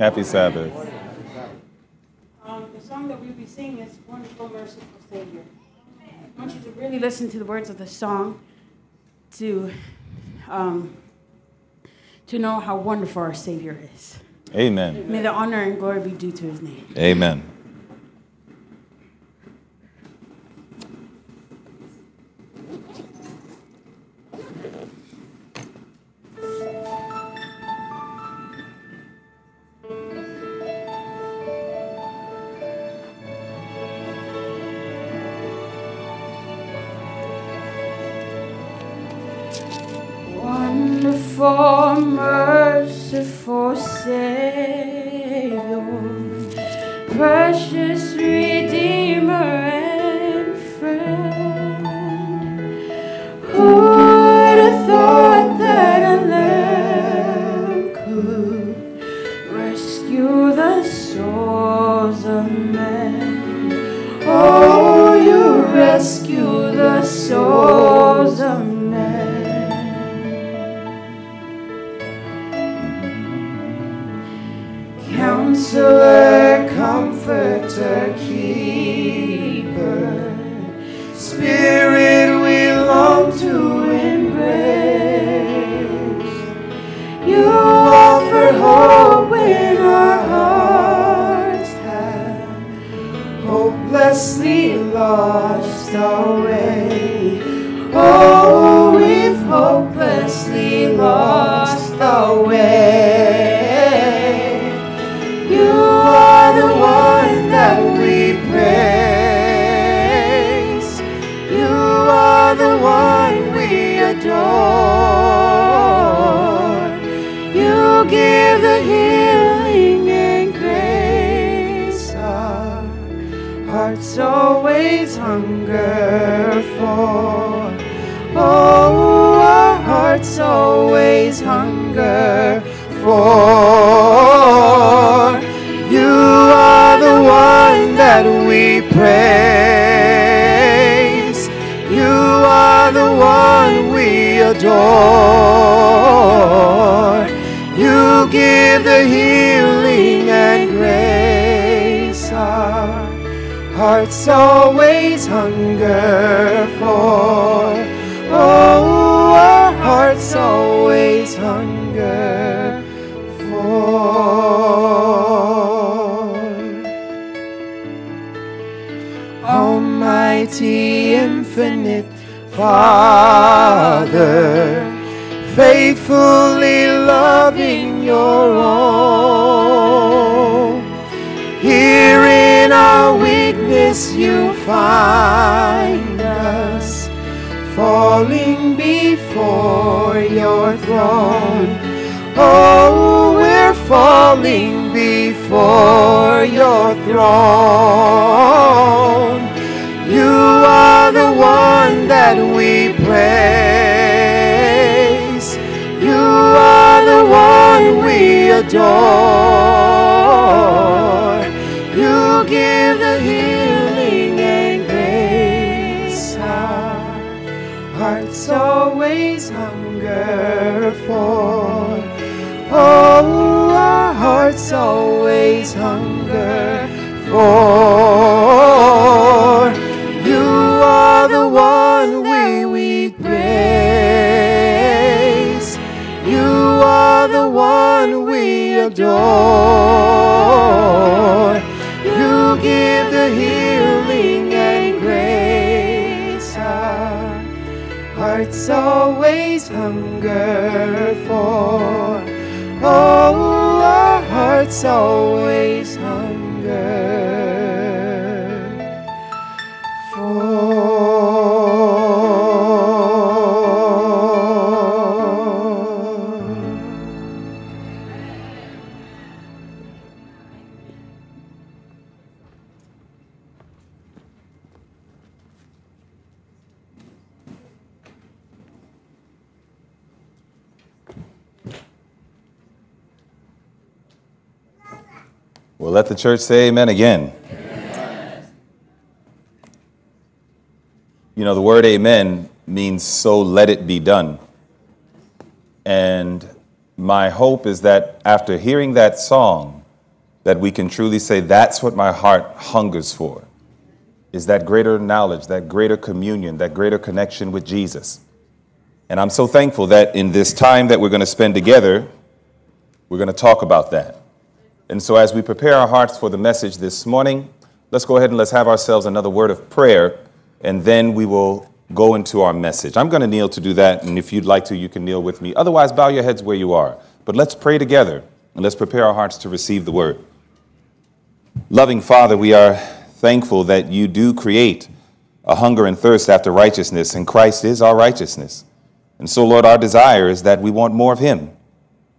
Happy Sabbath. Um, the song that we'll be singing is Wonderful, Merciful Savior. I want you to really listen to the words of the song to, um, to know how wonderful our Savior is. Amen. May the honor and glory be due to his name. Amen. You adore. You give the healing and grace our hearts always hunger for. Oh, our hearts always hunger for. Almighty, infinite Father, faithfully loving your own. Here in our weakness you find us, falling before your throne. Oh, we're falling before your throne. You are the one that we praise. Are the one we adore. You give the healing and grace our hearts always hunger for. Oh, our hearts always hunger for. Adore. You give the healing and grace our hearts always hunger for. Oh, our hearts always the church say amen again. You know, the word amen means so let it be done. And my hope is that after hearing that song, that we can truly say, That's what my heart hungers for, is that greater knowledge, that greater communion, that greater connection with Jesus. And I'm so thankful that in this time that we're going to spend together, we're going to talk about that. And so, as we prepare our hearts for the message this morning, let's go ahead and let's have ourselves another word of prayer, and then we will go into our message. I'm going to kneel to do that, and if you'd like to, you can kneel with me. Otherwise, bow your heads where you are. But let's pray together, and let's prepare our hearts to receive the word. Loving Father, we are thankful that you do create a hunger and thirst after righteousness, and Christ is our righteousness. And so, Lord, our desire is that we want more of Him.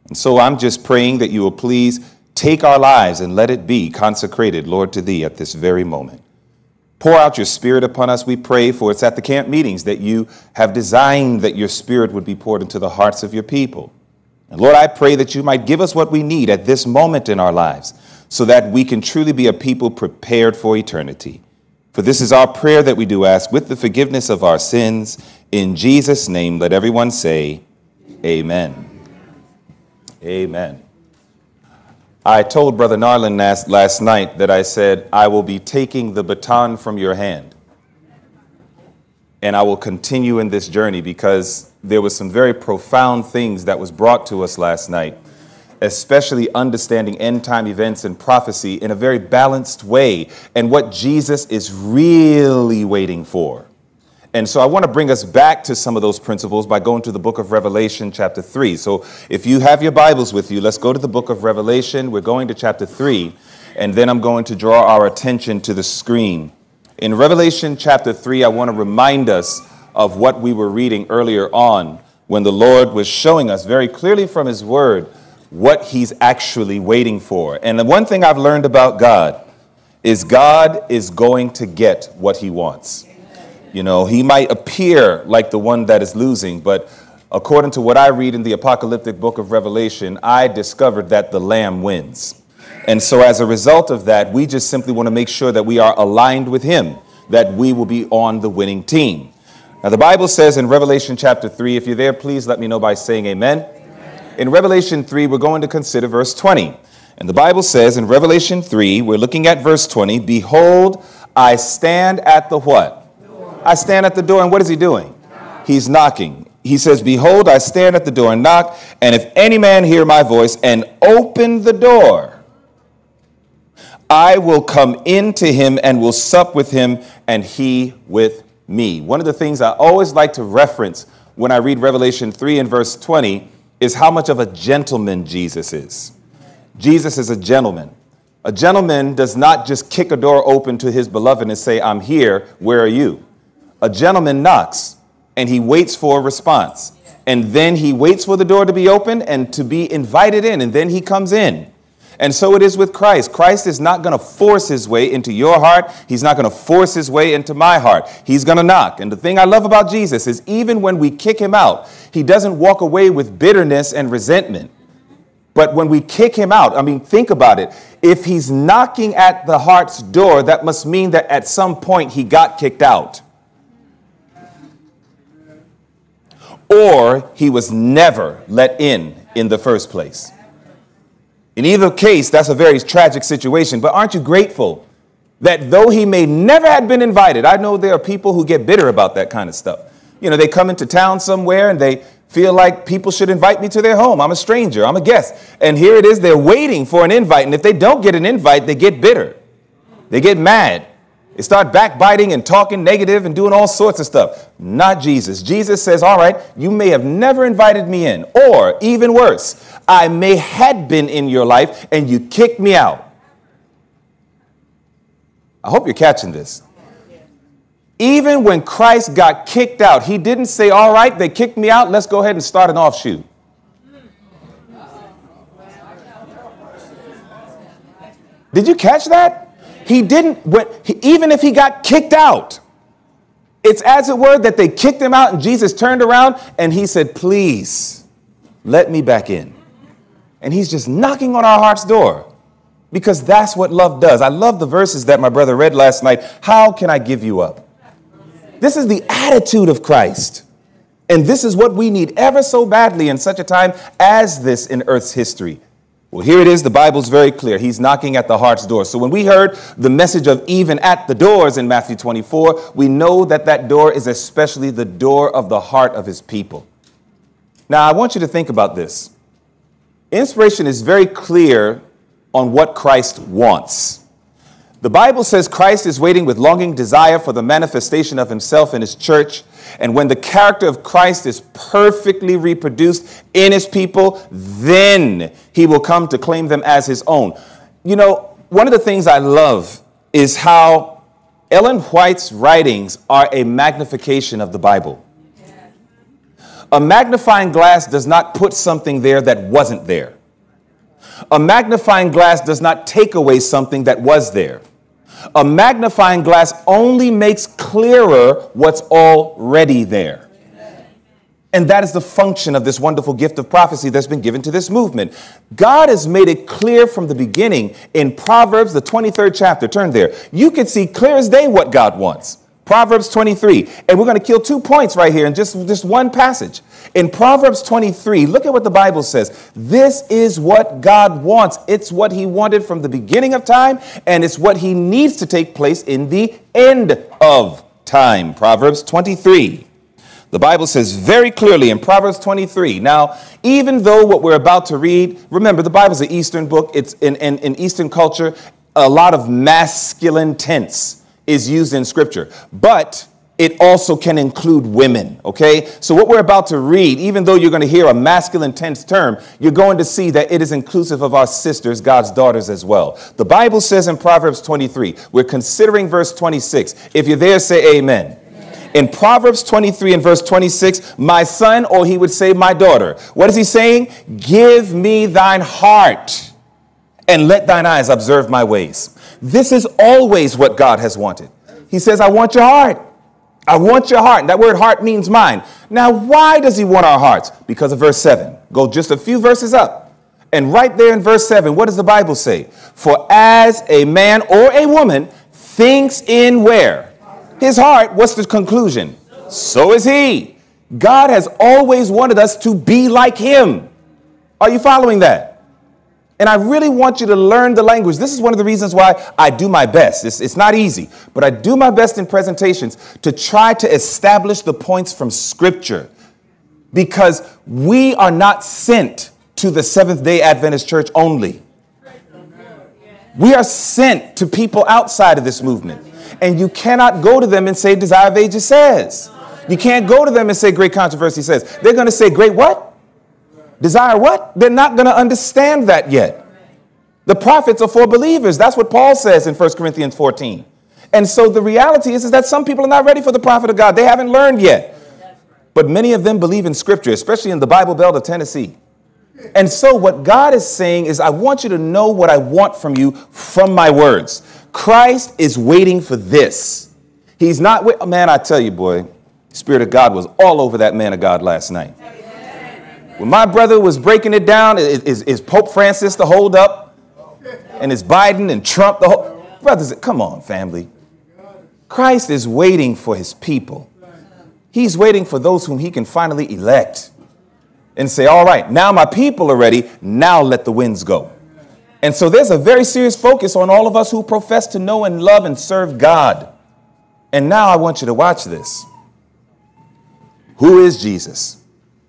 And so I'm just praying that you will please Take our lives and let it be consecrated, Lord, to Thee at this very moment. Pour out your Spirit upon us, we pray, for it's at the camp meetings that you have designed that your Spirit would be poured into the hearts of your people. And Lord, I pray that you might give us what we need at this moment in our lives so that we can truly be a people prepared for eternity. For this is our prayer that we do ask with the forgiveness of our sins. In Jesus' name, let everyone say, Amen. Amen. I told Brother Narlin last, last night that I said, I will be taking the baton from your hand. And I will continue in this journey because there was some very profound things that was brought to us last night, especially understanding end time events and prophecy in a very balanced way and what Jesus is really waiting for. And so I want to bring us back to some of those principles by going to the book of Revelation, chapter 3. So if you have your Bibles with you, let's go to the book of Revelation. We're going to chapter 3, and then I'm going to draw our attention to the screen. In Revelation chapter 3, I want to remind us of what we were reading earlier on when the Lord was showing us very clearly from His Word what He's actually waiting for. And the one thing I've learned about God is God is going to get what He wants. You know, he might appear like the one that is losing, but according to what I read in the apocalyptic book of Revelation, I discovered that the Lamb wins. And so, as a result of that, we just simply want to make sure that we are aligned with him, that we will be on the winning team. Now, the Bible says in Revelation chapter 3, if you're there, please let me know by saying amen. amen. In Revelation 3, we're going to consider verse 20. And the Bible says in Revelation 3, we're looking at verse 20, Behold, I stand at the what? I stand at the door, and what is he doing? He's knocking. He says, Behold, I stand at the door and knock, and if any man hear my voice and open the door, I will come into him and will sup with him, and he with me. One of the things I always like to reference when I read Revelation 3 and verse 20 is how much of a gentleman Jesus is. Jesus is a gentleman. A gentleman does not just kick a door open to his beloved and say, I'm here, where are you? A gentleman knocks and he waits for a response. And then he waits for the door to be opened and to be invited in, and then he comes in. And so it is with Christ. Christ is not going to force his way into your heart. He's not going to force his way into my heart. He's going to knock. And the thing I love about Jesus is even when we kick him out, he doesn't walk away with bitterness and resentment. But when we kick him out, I mean, think about it. If he's knocking at the heart's door, that must mean that at some point he got kicked out. Or he was never let in in the first place. In either case, that's a very tragic situation, but aren't you grateful that though he may never have been invited, I know there are people who get bitter about that kind of stuff. You know, they come into town somewhere and they feel like people should invite me to their home. I'm a stranger, I'm a guest. And here it is, they're waiting for an invite. And if they don't get an invite, they get bitter, they get mad. They start backbiting and talking negative and doing all sorts of stuff. Not Jesus. Jesus says, All right, you may have never invited me in, or even worse, I may had been in your life and you kicked me out. I hope you're catching this. Even when Christ got kicked out, he didn't say, All right, they kicked me out, let's go ahead and start an offshoot. Did you catch that? He didn't, even if he got kicked out, it's as it were that they kicked him out and Jesus turned around and he said, Please let me back in. And he's just knocking on our heart's door because that's what love does. I love the verses that my brother read last night. How can I give you up? This is the attitude of Christ. And this is what we need ever so badly in such a time as this in Earth's history. Well, here it is. The Bible's very clear. He's knocking at the heart's door. So when we heard the message of even at the doors in Matthew 24, we know that that door is especially the door of the heart of his people. Now, I want you to think about this. Inspiration is very clear on what Christ wants. The Bible says Christ is waiting with longing desire for the manifestation of himself in his church. And when the character of Christ is perfectly reproduced in his people, then he will come to claim them as his own. You know, one of the things I love is how Ellen White's writings are a magnification of the Bible. A magnifying glass does not put something there that wasn't there. A magnifying glass does not take away something that was there. A magnifying glass only makes clearer what's already there. And that is the function of this wonderful gift of prophecy that's been given to this movement. God has made it clear from the beginning in Proverbs, the 23rd chapter. Turn there. You can see clear as day what God wants. Proverbs 23. And we're going to kill two points right here in just, just one passage. In Proverbs 23, look at what the Bible says. This is what God wants. It's what He wanted from the beginning of time, and it's what He needs to take place in the end of time. Proverbs 23. The Bible says very clearly in Proverbs 23. Now, even though what we're about to read, remember the Bible's an Eastern book, it's in, in, in Eastern culture, a lot of masculine tense is used in scripture, but it also can include women, okay? So, what we're about to read, even though you're going to hear a masculine tense term, you're going to see that it is inclusive of our sisters, God's daughters, as well. The Bible says in Proverbs 23, we're considering verse 26. If you're there, say amen. In Proverbs 23 and verse 26, my son, or he would say, my daughter. What is he saying? Give me thine heart and let thine eyes observe my ways. This is always what God has wanted. He says, I want your heart. I want your heart. And That word heart means mind. Now, why does he want our hearts? Because of verse 7. Go just a few verses up. And right there in verse 7, what does the Bible say? For as a man or a woman thinks in where? His heart, what's the conclusion? So is he. God has always wanted us to be like him. Are you following that? And I really want you to learn the language. This is one of the reasons why I do my best. It's, it's, not easy, but I do my best in presentations to try to establish the points from Scripture because we are not sent to the Seventh day Adventist church only. We are sent to people outside of this movement. And you cannot go to them and say, Desire of Ages says. You can't go to them and say, Great controversy says. They're going to say, Great what? Desire what? They're not going to understand that yet. The prophets are for believers. That's what Paul says in 1 Corinthians 14. And so the reality is, is that some people are not ready for the prophet of God. They haven't learned yet. But many of them believe in scripture, especially in the Bible Belt of Tennessee. And so what God is saying is, I want you to know what I want from you from my words. Christ is waiting for this. He's not, wait. man, I tell you, boy, Spirit of God was all over that man of God last night. When my brother was breaking it down, is, is Pope Francis the hold up? And is Biden and Trump the whole? Brothers, come on, family. Christ is waiting for his people. He's waiting for those whom he can finally elect and say, All right, now my people are ready. Now let the winds go. And so there's a very serious focus on all of us who profess to know and love and serve God. And now I want you to watch this. Who is Jesus?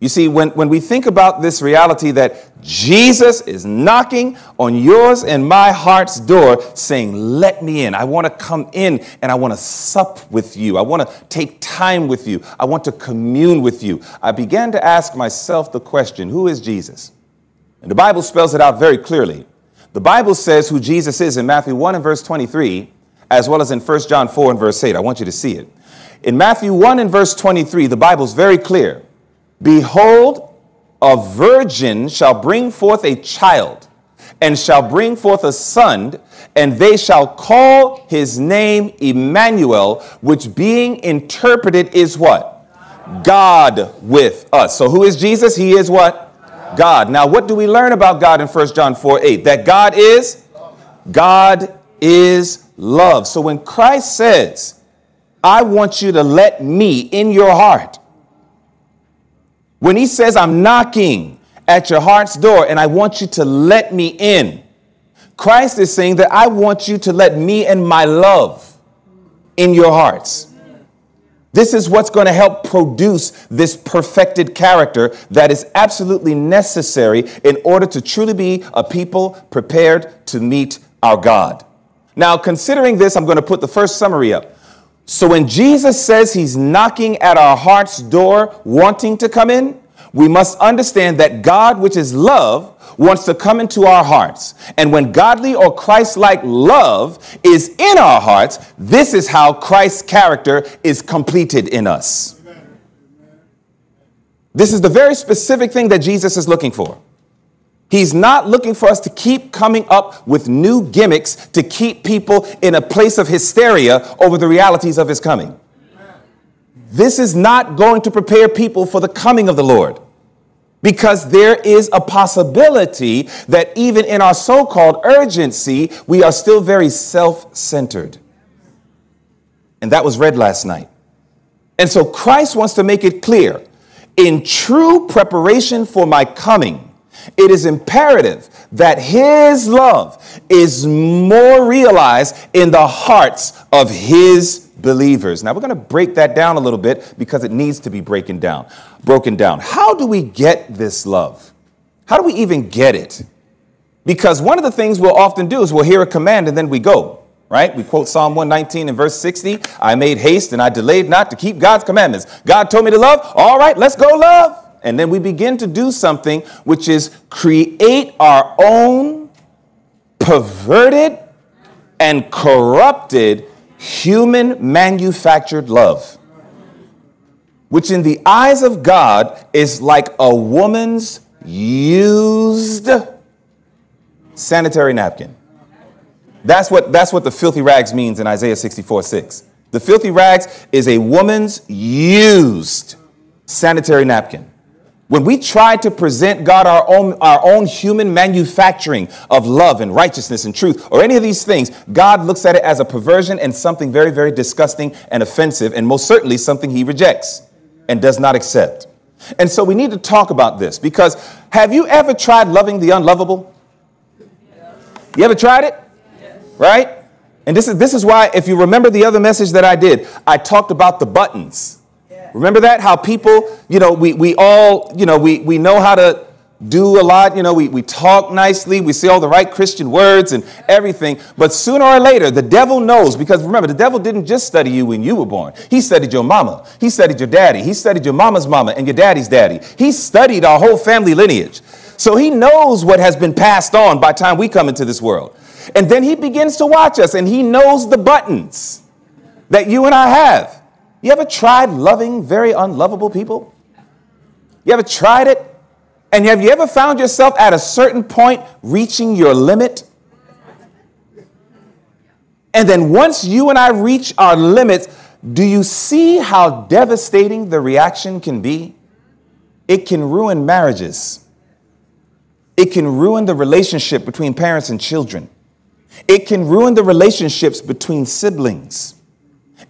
You see, when, when we think about this reality that Jesus is knocking on yours and my heart's door, saying, Let me in. I want to come in and I want to sup with you. I want to take time with you. I want to commune with you. I began to ask myself the question Who is Jesus? And the Bible spells it out very clearly. The Bible says who Jesus is in Matthew 1 and verse 23, as well as in 1 John 4 and verse 8. I want you to see it. In Matthew 1 and verse 23, the Bible's very clear. Behold, a virgin shall bring forth a child, and shall bring forth a son, and they shall call his name Emmanuel, which being interpreted is what? God with us. So who is Jesus? He is what? God. Now, what do we learn about God in 1 John 4 8? That God is? God is love. So when Christ says, I want you to let me in your heart, when he says, I'm knocking at your heart's door and I want you to let me in. Christ is saying that I want you to let me and my love in your hearts. This is what's going to help produce this perfected character that is absolutely necessary in order to truly be a people prepared to meet our God. Now, considering this, I'm going to put the first summary up. So, when Jesus says he's knocking at our heart's door, wanting to come in, we must understand that God, which is love, wants to come into our hearts. And when godly or Christ like love is in our hearts, this is how Christ's character is completed in us. This is the very specific thing that Jesus is looking for. He's not looking for us to keep coming up with new gimmicks to keep people in a place of hysteria over the realities of his coming. This is not going to prepare people for the coming of the Lord because there is a possibility that even in our so called urgency, we are still very self centered. And that was read last night. And so Christ wants to make it clear in true preparation for my coming it is imperative that his love is more realized in the hearts of his believers. Now we're going to break that down a little bit because it needs to be breaking down, broken down. How do we get this love? How do we even get it? Because one of the things we'll often do is we'll hear a command and then we go, right? We quote Psalm 119 and verse 60 I made haste and I delayed not to keep God's commandments. God told me to love. All right, let's go love. And then we begin to do something which is create our own perverted and corrupted human manufactured love, which in the eyes of God is like a woman's used sanitary napkin. That's what, that's what the filthy rags means in Isaiah 64 6. The filthy rags is a woman's used sanitary napkin. When we try to present God our own, our own human manufacturing of love and righteousness and truth or any of these things, God looks at it as a perversion and something very, very disgusting and offensive, and most certainly something he rejects and does not accept. And so we need to talk about this because have you ever tried loving the unlovable? You ever tried it? Right? And this is, this is why, if you remember the other message that I did, I talked about the buttons. Remember that? How people, you know, we, we all, you know, we, we know how to do a lot. You know, we, we talk nicely, we say all the right Christian words and everything. But sooner or later, the devil knows because remember, the devil didn't just study you when you were born. He studied your mama, he studied your daddy, he studied your mama's mama and your daddy's daddy. He studied our whole family lineage. So he knows what has been passed on by time we come into this world. And then he begins to watch us and he knows the buttons that you and I have. You ever tried loving very unlovable people? You ever tried it? And have you ever found yourself at a certain point reaching your limit? And then once you and I reach our limits, do you see how devastating the reaction can be? It can ruin marriages. It can ruin the relationship between parents and children. It can ruin the relationships between siblings.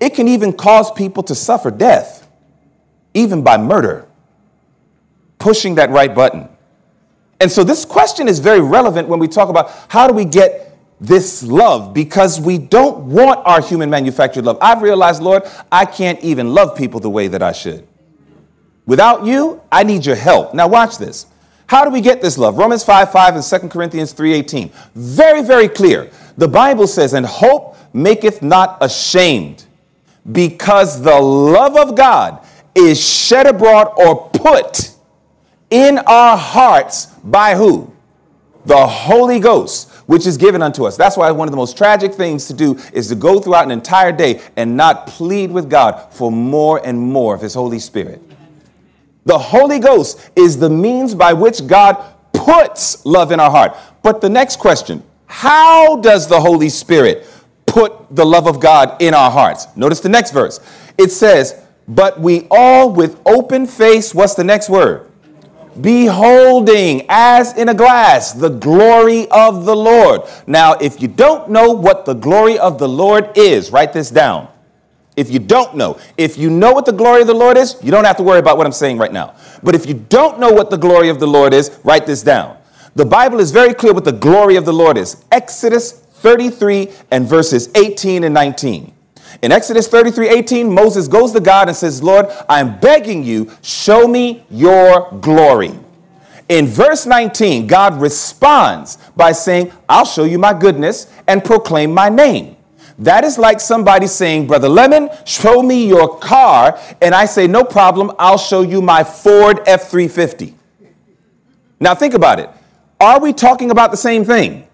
It can even cause people to suffer death, even by murder, pushing that right button. And so this question is very relevant when we talk about how do we get this love because we don't want our human manufactured love. I've realized, Lord, I can't even love people the way that I should. Without you, I need your help. Now watch this. How do we get this love? Romans 5 5 and 2 Corinthians 3:18. Very, very clear. The Bible says, and hope maketh not ashamed because the love of God is shed abroad or put in our hearts by who? The Holy Ghost, which is given unto us. That's why one of the most tragic things to do is to go throughout an entire day and not plead with God for more and more of His Holy Spirit. The Holy Ghost is the means by which God puts love in our heart. But the next question how does the Holy Spirit put the love of God in our hearts. Notice the next verse. It says, But we all with open face, what's the next word? Beholding as in a glass the glory of the Lord. Now, if you don't know what the glory of the Lord is, write this down. If you don't know, if you know what the glory of the Lord is, you don't have to worry about what I'm saying right now. But if you don't know what the glory of the Lord is, write this down. The Bible is very clear what the glory of the Lord is. Exodus 33 and verses 18 and 19. In Exodus 33 18, Moses goes to God and says, Lord, I'm begging you, show me your glory. In verse 19, God responds by saying, I'll show you my goodness and proclaim my name. That is like somebody saying, Brother Lemon, show me your car. And I say, No problem, I'll show you my Ford F 350. Now think about it. Are we talking about the same thing?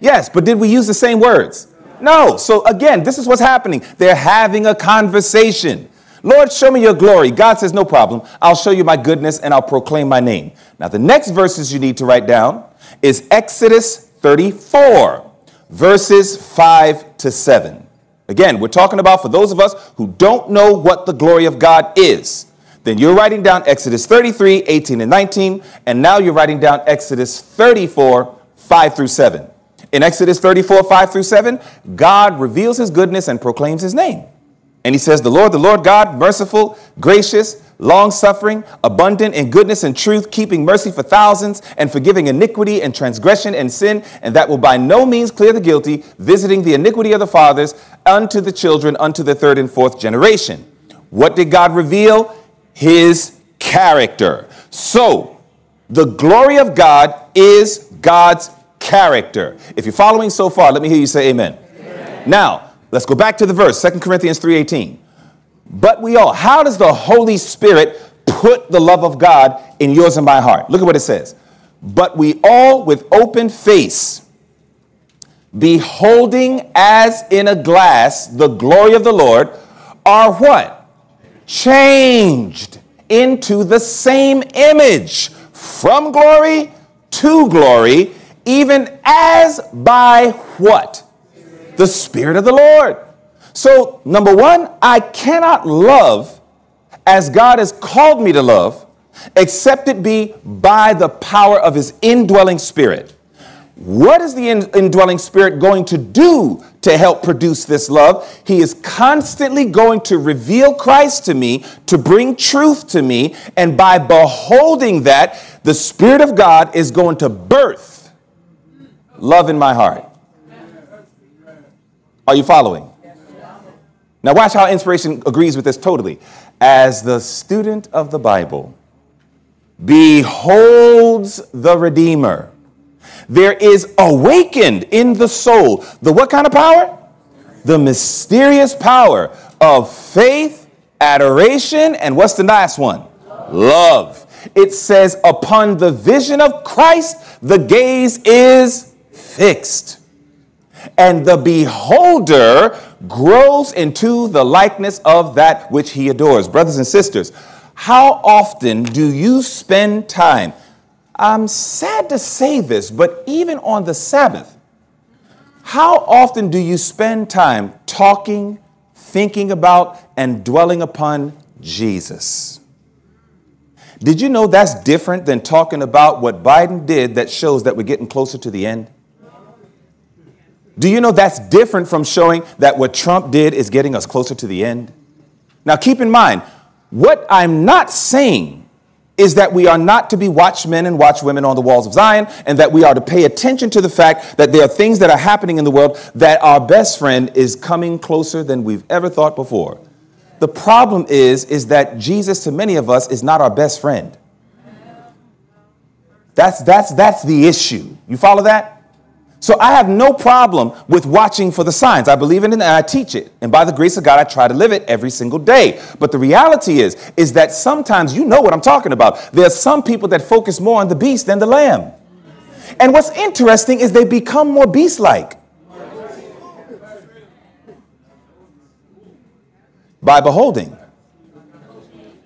Yes, but did we use the same words? No. So again, this is what's happening. They're having a conversation. Lord, show me your glory. God says, No problem. I'll show you my goodness and I'll proclaim my name. Now, the next verses you need to write down is Exodus 34, verses 5 to 7. Again, we're talking about for those of us who don't know what the glory of God is. Then you're writing down Exodus 33, 18 and 19, and now you're writing down Exodus 34, 5 through 7. In Exodus 34, 5 through 7, God reveals his goodness and proclaims his name. And he says, The Lord, the Lord God, merciful, gracious, long suffering, abundant in goodness and truth, keeping mercy for thousands, and forgiving iniquity and transgression and sin, and that will by no means clear the guilty, visiting the iniquity of the fathers unto the children, unto the third and fourth generation. What did God reveal? His character. So, the glory of God is God's character. If you're following so far, let me hear you say amen. amen. Now, let's go back to the verse, 2 Corinthians 3:18. But we all, how does the Holy Spirit put the love of God in yours and my heart? Look at what it says. But we all with open face, beholding as in a glass the glory of the Lord, are what? Changed into the same image from glory to glory even as by what? The Spirit of the Lord. So, number one, I cannot love as God has called me to love, except it be by the power of His indwelling Spirit. What is the indwelling Spirit going to do to help produce this love? He is constantly going to reveal Christ to me, to bring truth to me, and by beholding that, the Spirit of God is going to birth love in my heart. Are you following? Now, watch how inspiration agrees with this totally. As the student of the Bible beholds the Redeemer, there is awakened in the soul the what kind of power? The mysterious power of faith, adoration, and what's the last one? Love. It says, upon the vision of Christ, the gaze is fixed. And the beholder grows into the likeness of that which he adores. Brothers and sisters, how often do you spend time? I'm sad to say this, but even on the Sabbath, how often do you spend time talking, thinking about, and dwelling upon Jesus? Did you know that's different than talking about what Biden did that shows that we're getting closer to the end? Do you know that's different from showing that what Trump did is getting us closer to the end? Now, keep in mind, what I'm not saying is that we are not to be watchmen and watchwomen on the walls of Zion, and that we are to pay attention to the fact that there are things that are happening in the world that our best friend is coming closer than we've ever thought before. The problem is, is that Jesus to many of us is not our best friend. That's, that's, that's the issue. You follow that? So I have no problem with watching for the signs. I believe in it and I teach it. And by the grace of God, I try to live it every single day. But the reality is, is that sometimes you know what I'm talking about. There are some people that focus more on the beast than the lamb. And what's interesting is they become more beast-like. By beholding,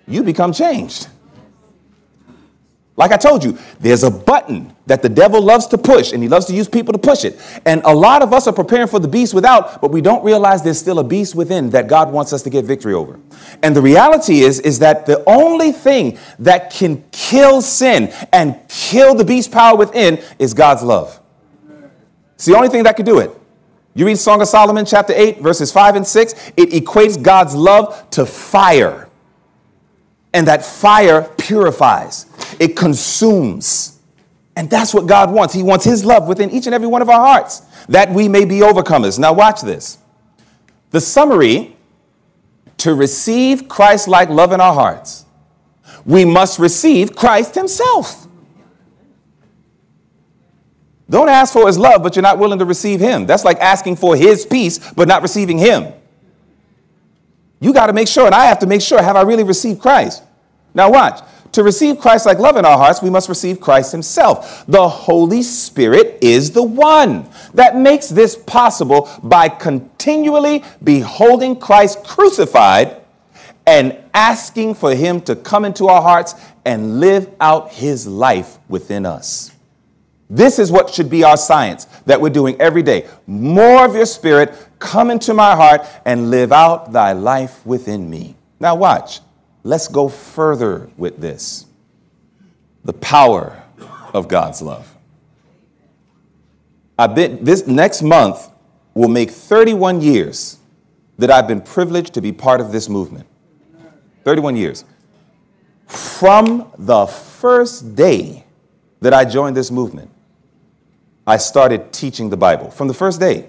you become changed. Like I told you, there's a button that the devil loves to push, and he loves to use people to push it. And a lot of us are preparing for the beast without, but we don't realize there's still a beast within that God wants us to get victory over. And the reality is, is that the only thing that can kill sin and kill the beast power within is God's love. It's the only thing that can do it. You read Song of Solomon, chapter 8, verses 5 and 6, it equates God's love to fire. And that fire purifies, it consumes. And that's what God wants. He wants His love within each and every one of our hearts, that we may be overcomers. Now, watch this. The summary to receive Christ like love in our hearts, we must receive Christ Himself. Don't ask for His love, but you're not willing to receive Him. That's like asking for His peace, but not receiving Him. You got to make sure, and I have to make sure, have I really received Christ? Now, watch. To receive Christ like love in our hearts, we must receive Christ Himself. The Holy Spirit is the one that makes this possible by continually beholding Christ crucified and asking for Him to come into our hearts and live out His life within us. This is what should be our science that we're doing every day. More of your spirit come into my heart and live out thy life within me. Now, watch. Let's go further with this the power of God's love. I bet this next month will make 31 years that I've been privileged to be part of this movement. 31 years. From the first day that I joined this movement, I started teaching the Bible from the first day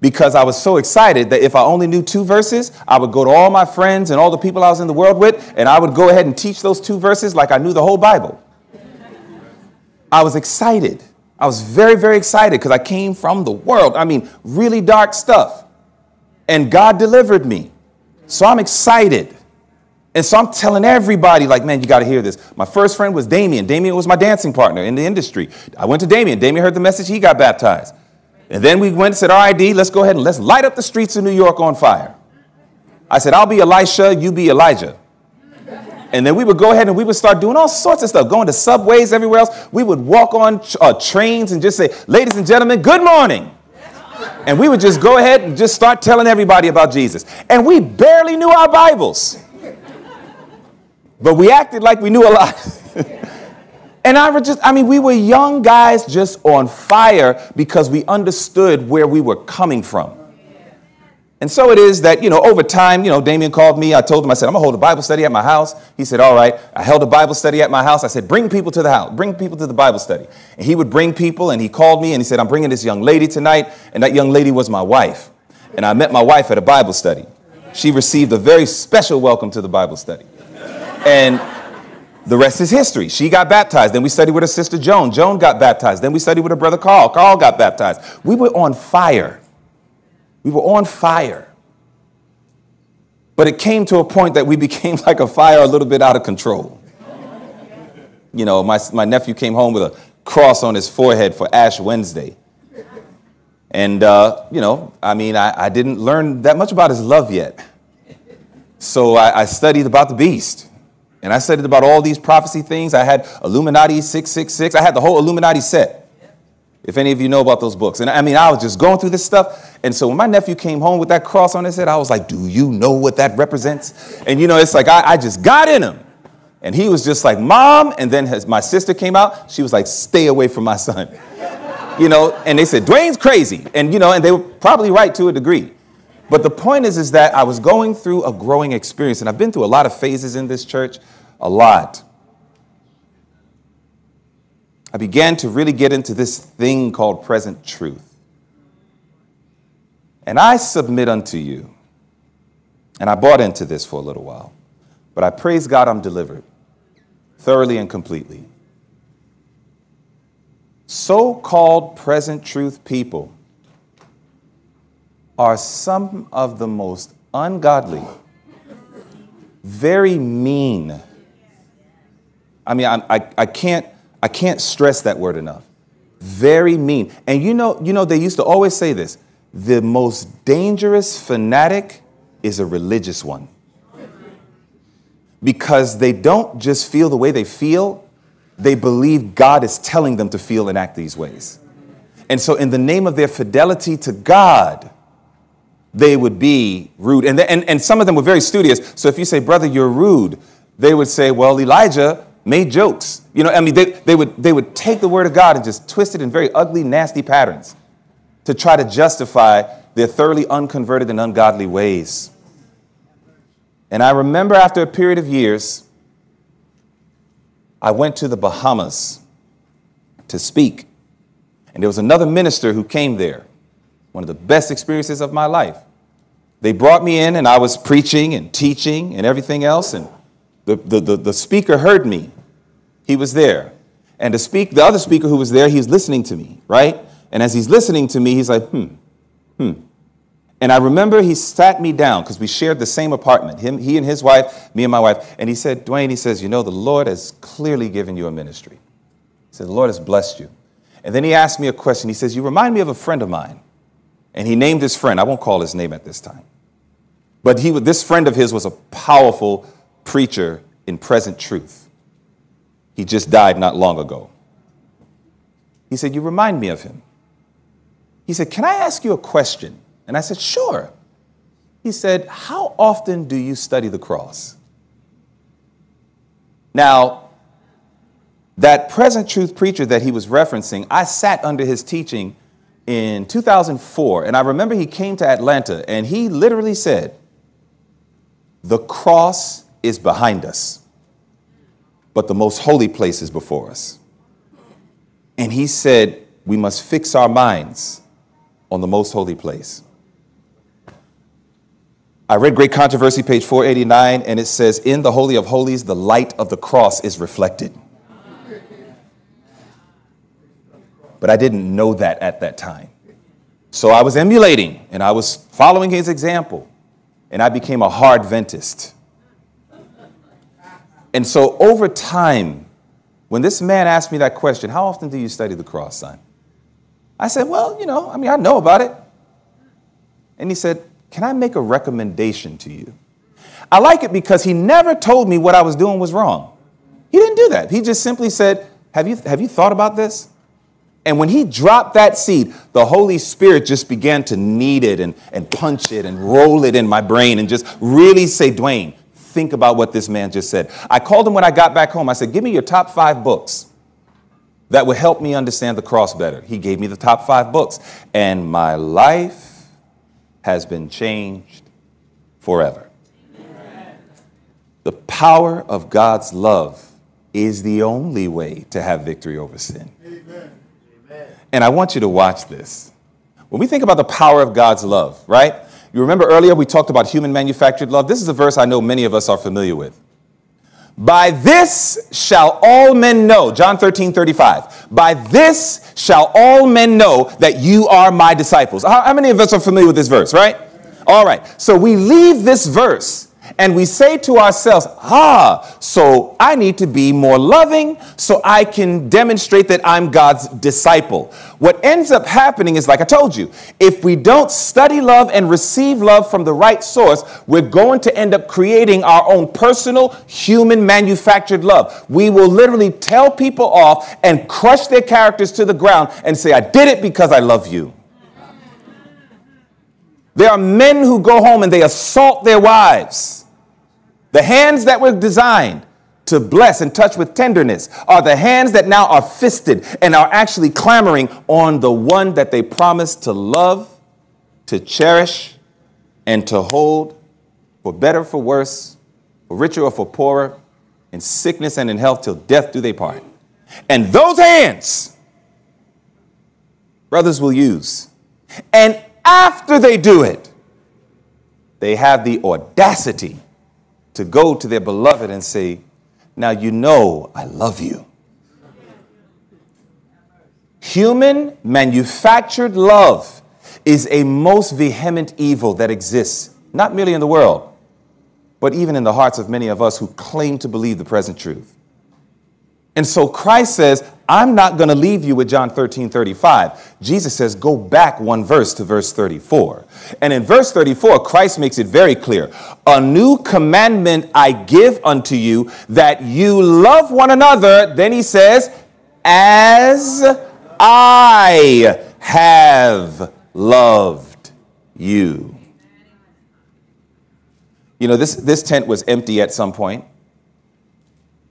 because I was so excited that if I only knew two verses, I would go to all my friends and all the people I was in the world with, and I would go ahead and teach those two verses like I knew the whole Bible. I was excited. I was very, very excited because I came from the world. I mean, really dark stuff. And God delivered me. So I'm excited. And so I'm telling everybody, like, man, you got to hear this. My first friend was Damien. Damien was my dancing partner in the industry. I went to Damien. Damien heard the message. He got baptized. And then we went and said, RID, let's go ahead and let's light up the streets of New York on fire. I said, I'll be Elisha, you be Elijah. And then we would go ahead and we would start doing all sorts of stuff, going to subways, everywhere else. We would walk on uh, trains and just say, ladies and gentlemen, good morning. And we would just go ahead and just start telling everybody about Jesus. And we barely knew our Bibles. But we acted like we knew a lot. And I were just, I mean, we were young guys just on fire because we understood where we were coming from. And so it is that, you know, over time, you know, Damien called me. I told him, I said, I'm going to hold a Bible study at my house. He said, All right. I held a Bible study at my house. I said, Bring people to the house, bring people to the Bible study. And he would bring people, and he called me and he said, I'm bringing this young lady tonight. And that young lady was my wife. And I met my wife at a Bible study. She received a very special welcome to the Bible study. And the rest is history. She got baptized. Then we studied with her sister Joan. Joan got baptized. Then we studied with her brother Carl. Carl got baptized. We were on fire. We were on fire. But it came to a point that we became like a fire a little bit out of control. You know, my, my nephew came home with a cross on his forehead for Ash Wednesday. And, uh, you know, I mean, I, I, didn't learn that much about his love yet. So I, I studied about the beast. And I studied about all these prophecy things. I had Illuminati 666. I had the whole Illuminati set. If any of you know about those books. And I mean, I was just going through this stuff. And so when my nephew came home with that cross on his head, I was like, Do you know what that represents? And you know, it's like I, I just got in him. And he was just like, Mom. And then his, my sister came out. She was like, Stay away from my son. you know, and they said, Dwayne's crazy. And, you know, and they were probably right to a degree. But the point is, is that I was going through a growing experience, and I've been through a lot of phases in this church a lot. I began to really get into this thing called present truth. And I submit unto you, and I bought into this for a little while, but I praise God I'm delivered thoroughly and completely. So called present truth people are some of the most ungodly, very mean, I mean, I, I, I, can't, I can't stress that word enough. Very mean. And you know, you know, they used to always say this the most dangerous fanatic is a religious one. Because they don't just feel the way they feel, they believe God is telling them to feel and act these ways. And so, in the name of their fidelity to God, they would be rude. And, and, and some of them were very studious. So, if you say, Brother, you're rude, they would say, Well, Elijah made jokes. You know, I mean, they, they, would, they would take the word of God and just twist it in very ugly, nasty patterns. to try to justify their thoroughly unconverted and ungodly ways. And I remember after a period of years, I went to the Bahamas to speak. And there was another minister who came there, one of the best experiences of my life. They brought me in, and I was preaching and teaching and everything else. And the, the, the, the speaker heard me. He was there. And the, speak, the other speaker who was there, he's listening to me, right? And as he's listening to me, he's like, hmm, hmm. And I remember he sat me down because we shared the same apartment, him, he and his wife, me and my wife. And he said, Dwayne, he says, you know, the Lord has clearly given you a ministry. He said, the Lord has blessed you. And then he asked me a question. He says, you remind me of a friend of mine. And he named his friend. I won't call his name at this time. But he, this friend of his was a powerful preacher in present truth. He just died not long ago. He said, You remind me of him. He said, Can I ask you a question? And I said, Sure. He said, How often do you study the cross? Now, that present truth preacher that he was referencing, I sat under his teaching in 2004, and I remember he came to Atlanta and he literally said, The cross is behind us, but the most holy place is before us. And he said, We must fix our minds on the most holy place. I read Great Controversy, page 489, and it says, In the Holy of Holies, the light of the cross is reflected. But I didn't know that at that time. So I was emulating and I was following his example, and I became a hard Ventist. And so over time, when this man asked me that question, How often do you study the cross, son? I said, Well, you know, I mean, I know about it. And he said, can I make a recommendation to you? I like it because he never told me what I was doing was wrong. He didn't do that. He just simply said, Have you, have you thought about this? And when he dropped that seed, the Holy Spirit just began to knead it and, and punch it and roll it in my brain and just really say, Dwayne, think about what this man just said. I called him when I got back home. I said, Give me your top five books that would help me understand the cross better. He gave me the top five books, and my life has been changed forever. The power of God's love is the only way to have victory over sin. And I want you to watch this. When we think about the power of God's love, right? You remember earlier we talked about human manufactured love? This is a verse I know many of us are familiar with. By this shall all men know, John 13, 35. By this shall all men know that you are my disciples. How, many of us are familiar with this verse, right? All right. So we leave this verse and we say to ourselves, ah, so I need to be more loving so I can demonstrate that I'm God's disciple. What ends up happening is, like I told you, if we don't study love and receive love from the right source, we're going to end up creating our own personal human manufactured love. We will literally tell people off and crush their characters to the ground and say, I did it because I love you. There are men who go home and they assault their wives. The hands that were designed to bless and touch with tenderness are the hands that now are fisted and are actually clamoring on the one that they promised to love, to cherish, and to hold for better, for worse, for richer or for poorer, in sickness and in health till death do they part. And those hands, brothers will use. And after they do it, they have the audacity to go to their beloved and say, Now you know I love you. Human manufactured love is a most vehement evil that exists, not merely in the world, but even in the hearts of many of us who claim to believe the present truth. And so Christ says, I'm not going to leave you with John 13, 35. Jesus says, go back one verse to verse 34. And in verse 34, Christ makes it very clear A new commandment I give unto you, that you love one another. Then he says, as I have loved you. You know, this, this tent was empty at some point.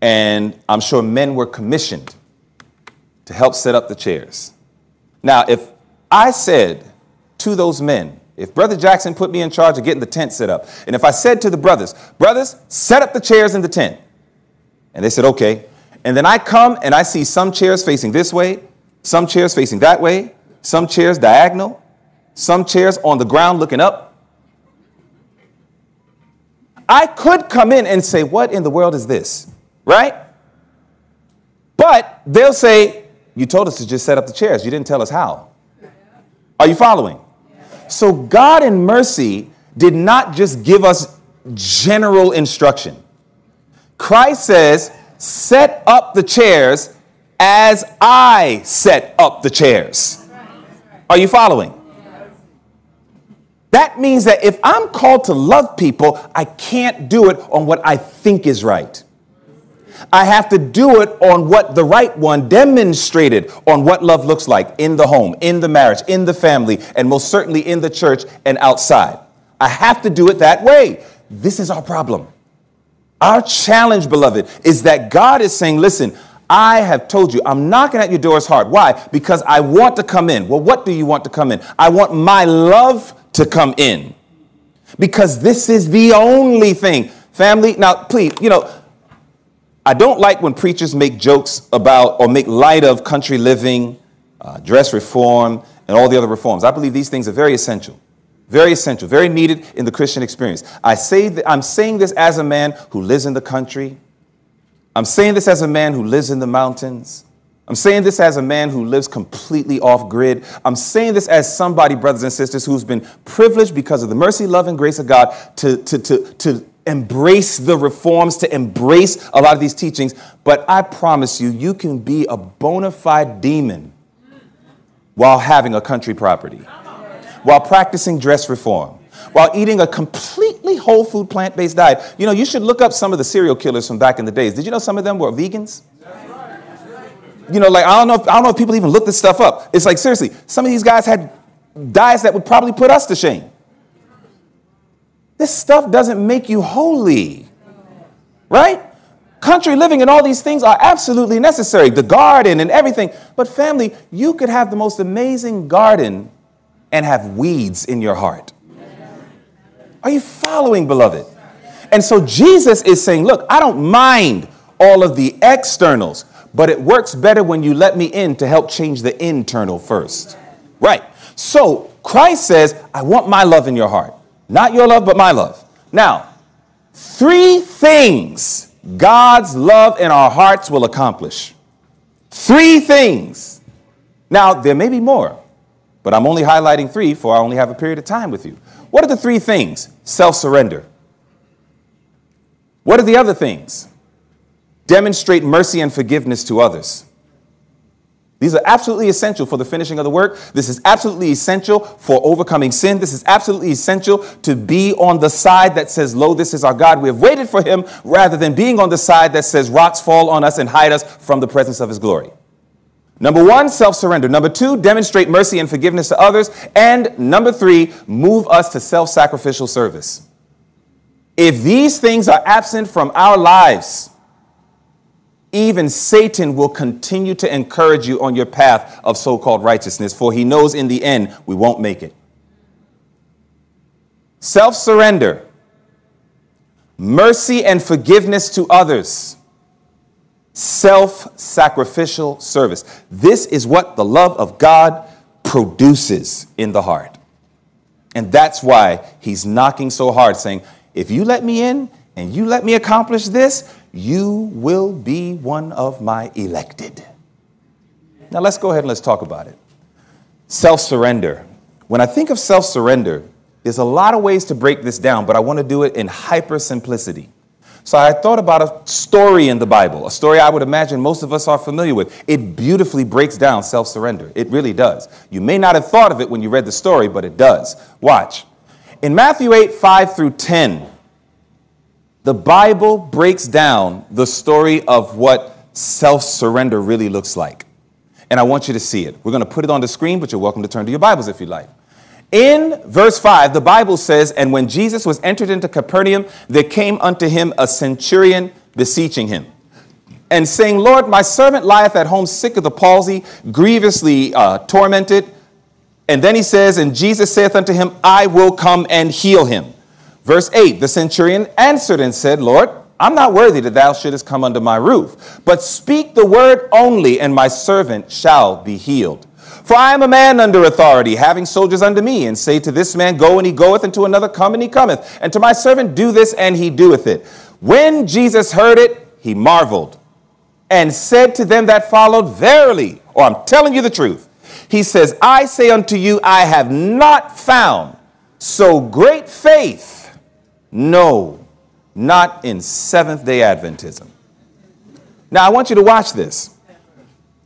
And I'm sure men were commissioned to help set up the chairs. Now, if I said to those men, if Brother Jackson put me in charge of getting the tent set up, and if I said to the brothers, brothers, set up the chairs in the tent, and they said, okay, and then I come and I see some chairs facing this way, some chairs facing that way, some chairs diagonal, some chairs on the ground looking up. I could come in and say, What in the world is this? Right? But they'll say, You told us to just set up the chairs. You didn't tell us how. Are you following? So God in mercy did not just give us general instruction. Christ says, Set up the chairs as I set up the chairs. Are you following? That means that if I'm called to love people, I can't do it on what I think is right. I have to do it on what the right one demonstrated on what love looks like in the home, in the marriage, in the family, and most certainly in the church and outside. I have to do it that way. This is our problem. Our challenge, beloved, is that God is saying, listen, I have told you, I'm knocking at your doors hard. Why? Because I want to come in. Well, what do you want to come in? I want my love to come in because this is the only thing. Family, now please, you know, I don't like when preachers make jokes about or make light of country living, uh, dress reform, and all the other reforms. I believe these things are very essential. Very essential, very needed in the Christian experience. I say that I'm saying this as a man who lives in the country. I'm saying this as a man who lives in the mountains. I'm saying this as a man who lives completely off grid. I'm saying this as somebody, brothers and sisters, who's been privileged because of the mercy, love, and grace of God to, to, to, to embrace the reforms, to embrace a lot of these teachings. But I promise you, you can be a bona fide demon while having a country property, while practicing dress reform, while eating a completely whole food plant based diet. You know, you should look up some of the serial killers from back in the days. Did you know some of them were vegans? you know, like I don't know, if, I don't know if people even look this stuff up. It's like seriously, some of these guys had diets that would probably put us to shame. This stuff doesn't make you holy, right? Country living and all these things are absolutely necessary, the garden and everything. But family, you could have the most amazing garden and have weeds in your heart. Are you following, beloved? And so Jesus is saying, Look, I don't mind all of the externals. But it works better when you let me in to help change the internal first. Right. So Christ says, I want my love in your heart. Not your love, but my love. Now, three things God's love in our hearts will accomplish. Three things. Now, there may be more, but I'm only highlighting three for I only have a period of time with you. What are the three things? Self surrender. What are the other things? Demonstrate mercy and forgiveness to others. These are absolutely essential for the finishing of the work. This is absolutely essential for overcoming sin. This is absolutely essential to be on the side that says, Lo, this is our God. We have waited for him, rather than being on the side that says, Rocks fall on us and hide us from the presence of his glory. Number one, self surrender. Number two, demonstrate mercy and forgiveness to others. And number three, move us to self sacrificial service. If these things are absent from our lives, even Satan will continue to encourage you on your path of so called righteousness, for he knows in the end we won't make it. Self surrender, mercy and forgiveness to others, self sacrificial service. This is what the love of God produces in the heart. And that's why he's knocking so hard, saying, If you let me in and you let me accomplish this, you will be one of my elected. Now let's go ahead and let's talk about it. Self surrender. When I think of self surrender, there's a lot of ways to break this down, but I want to do it in hyper simplicity. So I thought about a story in the Bible, a story I would imagine most of us are familiar with. It beautifully breaks down self surrender. It really does. You may not have thought of it when you read the story, but it does. Watch. In Matthew 8, 5 through 10, the Bible breaks down the story of what self surrender really looks like. And I want you to see it. We're going to put it on the screen, but you're welcome to turn to your Bibles if you like. In verse 5, the Bible says, And when Jesus was entered into Capernaum, there came unto him a centurion beseeching him, and saying, Lord, my servant lieth at home sick of the palsy, grievously uh, tormented. And then he says, And Jesus saith unto him, I will come and heal him. Verse 8 The centurion answered and said, Lord, I'm not worthy that thou shouldest come under my roof, but speak the word only, and my servant shall be healed. For I am a man under authority, having soldiers under me, and say to this man, Go, and he goeth, and to another, Come, and he cometh, and to my servant, Do this, and he doeth it. When Jesus heard it, he marveled, and said to them that followed, Verily, or I'm telling you the truth, he says, I say unto you, I have not found so great faith, no, not in Seventh day Adventism. Now, I want you to watch this.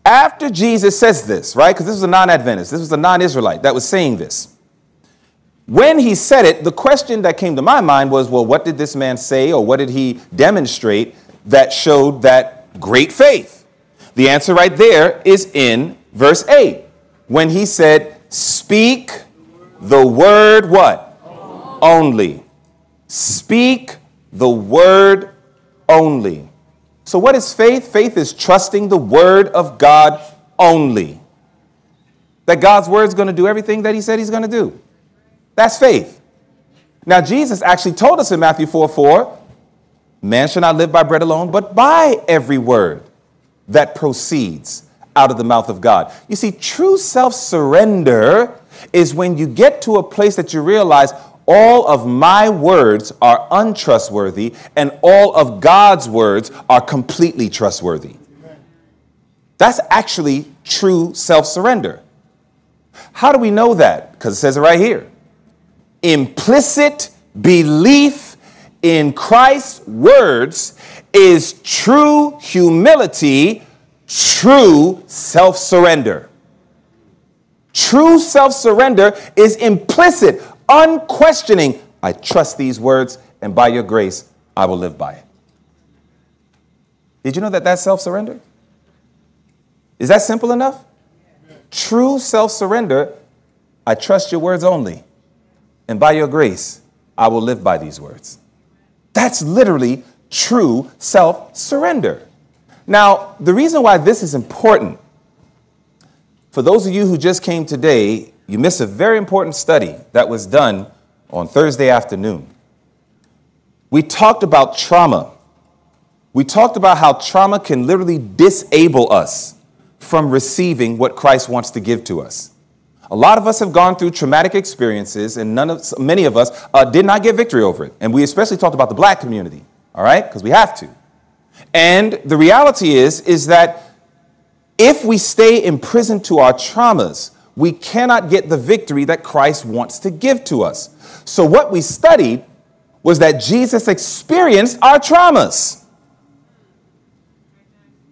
After Jesus says this, right? Because this was a non Adventist, this was a non Israelite that was saying this. When he said it, the question that came to my mind was, well, what did this man say or what did he demonstrate that showed that great faith? The answer right there is in verse 8 when he said, Speak the word what? Only. Speak the word only. So, what is faith? Faith is trusting the word of God only. That God's word is going to do everything that he said he's going to do. That's faith. Now, Jesus actually told us in Matthew 4 4, man shall not live by bread alone, but by every word that proceeds out of the mouth of God. You see, true self surrender is when you get to a place that you realize all of my words are untrustworthy and all of God's words are completely trustworthy. That's actually true self surrender. How do we know that? Because it says it right here. Implicit belief in Christ's words is true humility, true self surrender. True self surrender is implicit, unquestioning. I trust these words, and by your grace, I will live by it. Did you know that that's self surrender? Is that simple enough? True self surrender, I trust your words only, and by your grace, I will live by these words. That's literally true self surrender. Now, the reason why this is important, for those of you who just came today, you miss a very important study that was done on Thursday afternoon. We talked about trauma. We talked about how trauma can literally disable us from receiving what Christ wants to give to us. A lot of us have gone through traumatic experiences, and none of, many of us uh, did not get victory over it. And we especially talked about the black community, all right? Because we have to. And the reality is, is that if we stay imprisoned to our traumas, we cannot get the victory that Christ wants to give to us. So, what we studied was that Jesus experienced our traumas.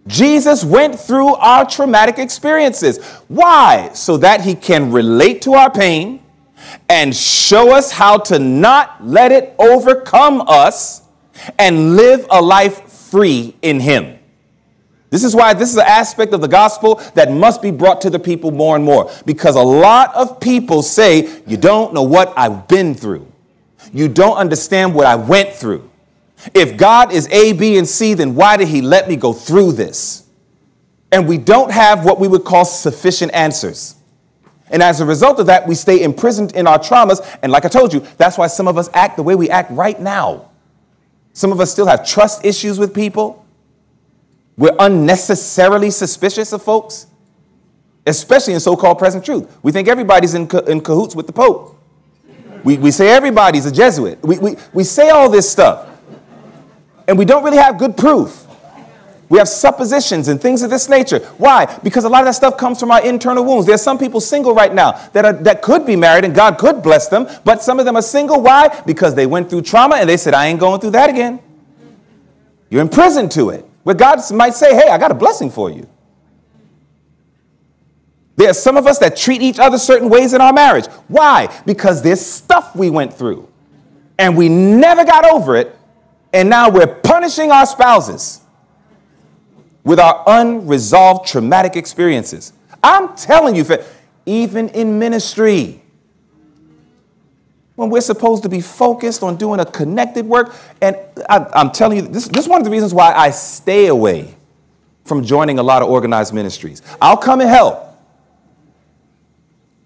Jesus went through our traumatic experiences. Why? So that he can relate to our pain and show us how to not let it overcome us and live a life free in him. This is why this is an aspect of the gospel that must be brought to the people more and more. Because a lot of people say, You don't know what I've been through. You don't understand what I went through. If God is A, B, and C, then why did He let me go through this? And we don't have what we would call sufficient answers. And as a result of that, we stay imprisoned in our traumas. And like I told you, that's why some of us act the way we act right now. Some of us still have trust issues with people. We're unnecessarily suspicious of folks, especially in so called present truth. We think everybody's in, in cahoots with the Pope. We, we say everybody's a Jesuit. We, we, we say all this stuff, and we don't really have good proof. We have suppositions and things of this nature. Why? Because a lot of that stuff comes from our internal wounds. There's some people single right now that, are, that could be married and God could bless them, but some of them are single. Why? Because they went through trauma and they said, I ain't going through that again. You're in prison to it. Where God might say, Hey, I got a blessing for you. There are some of us that treat each other certain ways in our marriage. Why? Because there's stuff we went through and we never got over it, and now we're punishing our spouses with our unresolved traumatic experiences. I'm telling you, even in ministry, when we're supposed to be focused on doing a connected work. And I, am telling you, this, this is one of the reasons why I stay away from joining a lot of organized ministries. I'll come and help.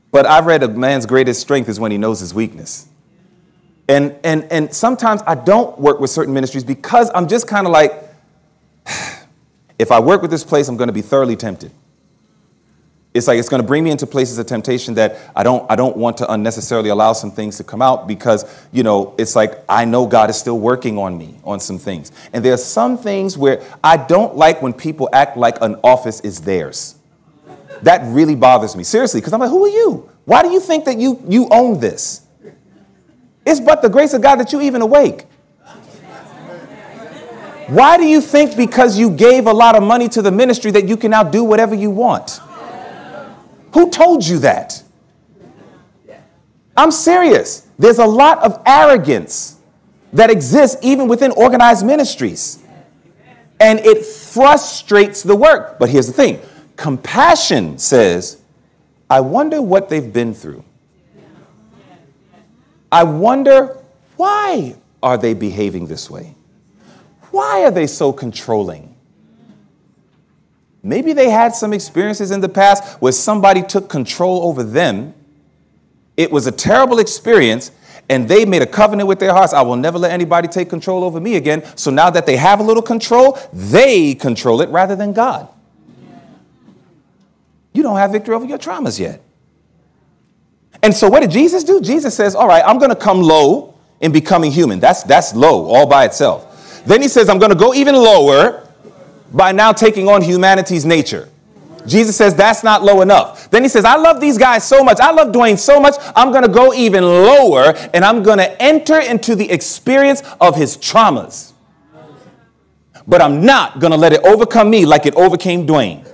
But I've read a man's greatest strength is when he knows his weakness. And, and, and sometimes I don't work with certain ministries because I'm just kind of like, if I work with this place, I'm going to be thoroughly tempted. It's like it's going to bring me into places of temptation that I don't, I don't want to unnecessarily allow some things to come out because, you know, it's like I know God is still working on me on some things. And there are some things where I don't like when people act like an office is theirs. That really bothers me, seriously, because I'm like, who are you? Why do you think that you, you own this? It's but the grace of God that you even awake. Why do you think because you gave a lot of money to the ministry that you can now do whatever you want? Who told you that? I'm serious. There's a lot of arrogance that exists even within organized ministries. And it frustrates the work. But here's the thing compassion says, I wonder what they've been through. I wonder why are they behaving this way? Why are they so controlling? Maybe they had some experiences in the past where somebody took control over them. It was a terrible experience, and they made a covenant with their hearts I will never let anybody take control over me again. So now that they have a little control, they control it rather than God. You don't have victory over your traumas yet. And so what did Jesus do? Jesus says, All right, I'm going to come low in becoming human. That's, that's low all by itself. Then he says, I'm going to go even lower by now taking on humanity's nature. Jesus says that's not low enough. Then he says, I love these guys so much. I love Dwayne so much. I'm going to go even lower and I'm going to enter into the experience of his traumas. But I'm not going to let it overcome me like it overcame Dwayne.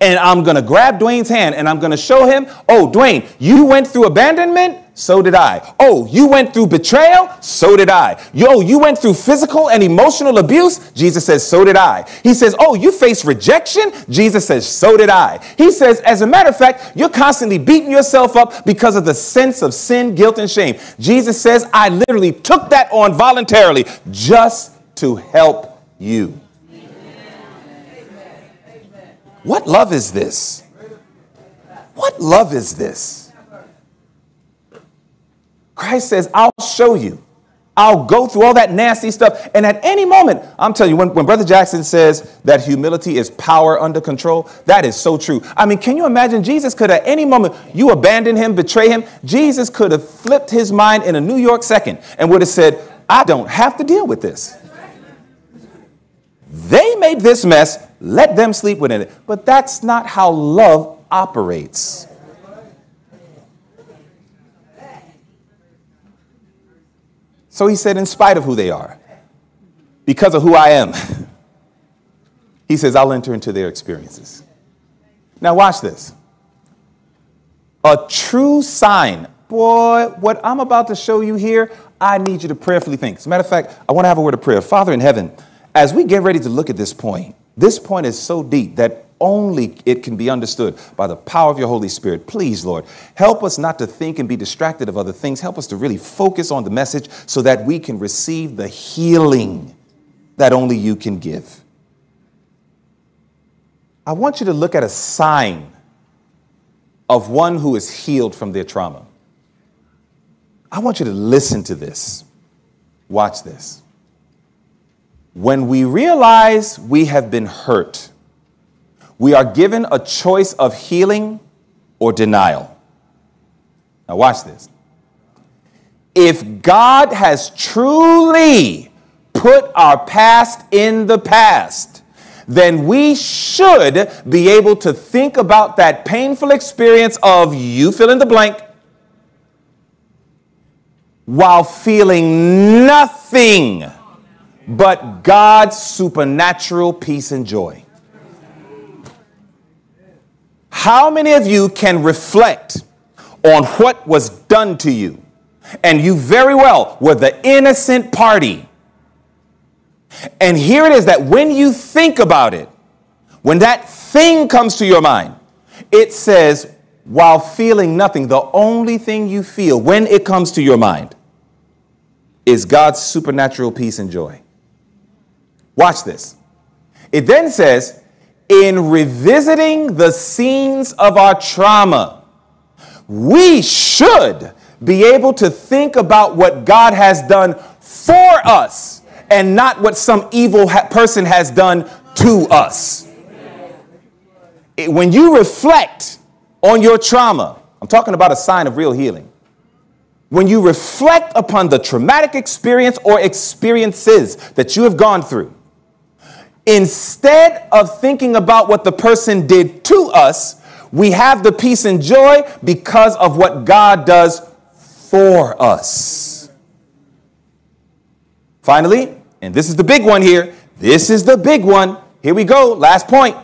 And I'm going to grab Dwayne's hand and I'm going to show him, oh, Dwayne, you went through abandonment. So did I. Oh, you went through betrayal? So did I. Yo, you went through physical and emotional abuse? Jesus says, so did I. He says, oh, you faced rejection? Jesus says, so did I. He says, as a matter of fact, you're constantly beating yourself up because of the sense of sin, guilt, and shame. Jesus says, I literally took that on voluntarily just to help you. What love is this? What love is this? Christ says, I'll show you. I'll go through all that nasty stuff. And at any moment, I'm telling you, when, when Brother Jackson says that humility is power under control, that is so true. I mean, can you imagine? Jesus could at any moment, you abandon him, betray him. Jesus could have flipped his mind in a New York second and would have said, I don't have to deal with this. They made this mess. Let them sleep within it. But that's not how love operates. So he said, in spite of who they are, because of who I am, he says, I'll enter into their experiences. Now, watch this. A true sign. Boy, what I'm about to show you here, I need you to prayerfully think. As a matter of fact, I want to have a word of prayer. Father in heaven, as we get ready to look at this point, this point is so deep that only it can be understood by the power of your Holy Spirit. Please, Lord, help us not to think and be distracted of other things. Help us to really focus on the message so that we can receive the healing that only you can give. I want you to look at a sign of one who is healed from their trauma. I want you to listen to this. Watch this. When we realize we have been hurt, we are given a choice of healing or denial. Now, watch this. If God has truly put our past in the past, then we should be able to think about that painful experience of you fill in the blank while feeling nothing but God's supernatural peace and joy. How many of you can reflect on what was done to you? And you very well were the innocent party. And here it is that when you think about it, when that thing comes to your mind, it says, while feeling nothing, the only thing you feel when it comes to your mind is God's supernatural peace and joy. Watch this. It then says, in revisiting the scenes of our trauma, we should be able to think about what God has done for us and not what some evil ha- person has done to us. It, when you reflect on your trauma, I'm talking about a sign of real healing. When you reflect upon the traumatic experience or experiences that you have gone through, instead of thinking about what the person did to us, we have the peace and joy because of what God does for us. Finally, and this is the big one here, this is the big one. Here we go, last point.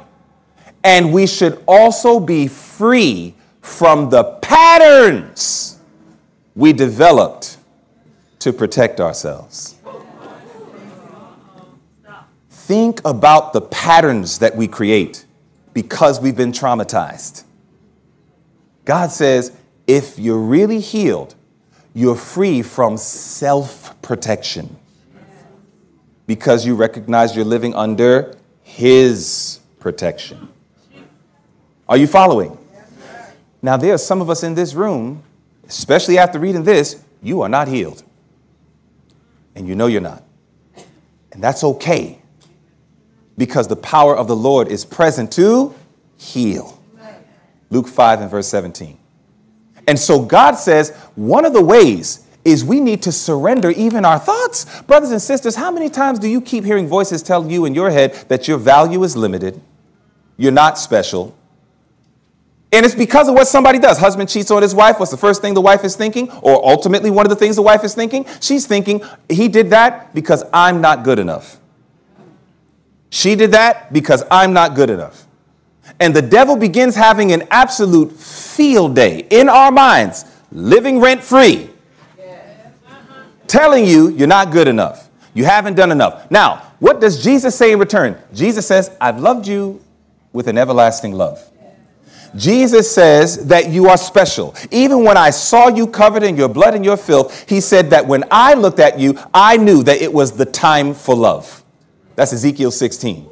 And we should also be free from the patterns we developed to protect ourselves. Think about the patterns that we create because we've been traumatized. God says, if you're really healed, you're free from self protection because you recognize you're living under His protection. Are you following? Now, there are some of us in this room, especially after reading this, you are not healed. And you know you're not. And that's okay because the power of the Lord is present to heal. Luke 5 and verse 17. And so God says one of the ways is we need to surrender even our thoughts. Brothers and sisters, how many times do you keep hearing voices tell you in your head that your value is limited, you're not special? And it's because of what somebody does. Husband cheats on his wife. What's the first thing the wife is thinking? Or ultimately, one of the things the wife is thinking? She's thinking, he did that because I'm not good enough. She did that because I'm not good enough. And the devil begins having an absolute field day in our minds, living rent free, telling you you're not good enough. You haven't done enough. Now, what does Jesus say in return? Jesus says, I've loved you with an everlasting love. Jesus says that you are special. Even when I saw you covered in your blood and your filth, he said that when I looked at you, I knew that it was the time for love. That's Ezekiel 16.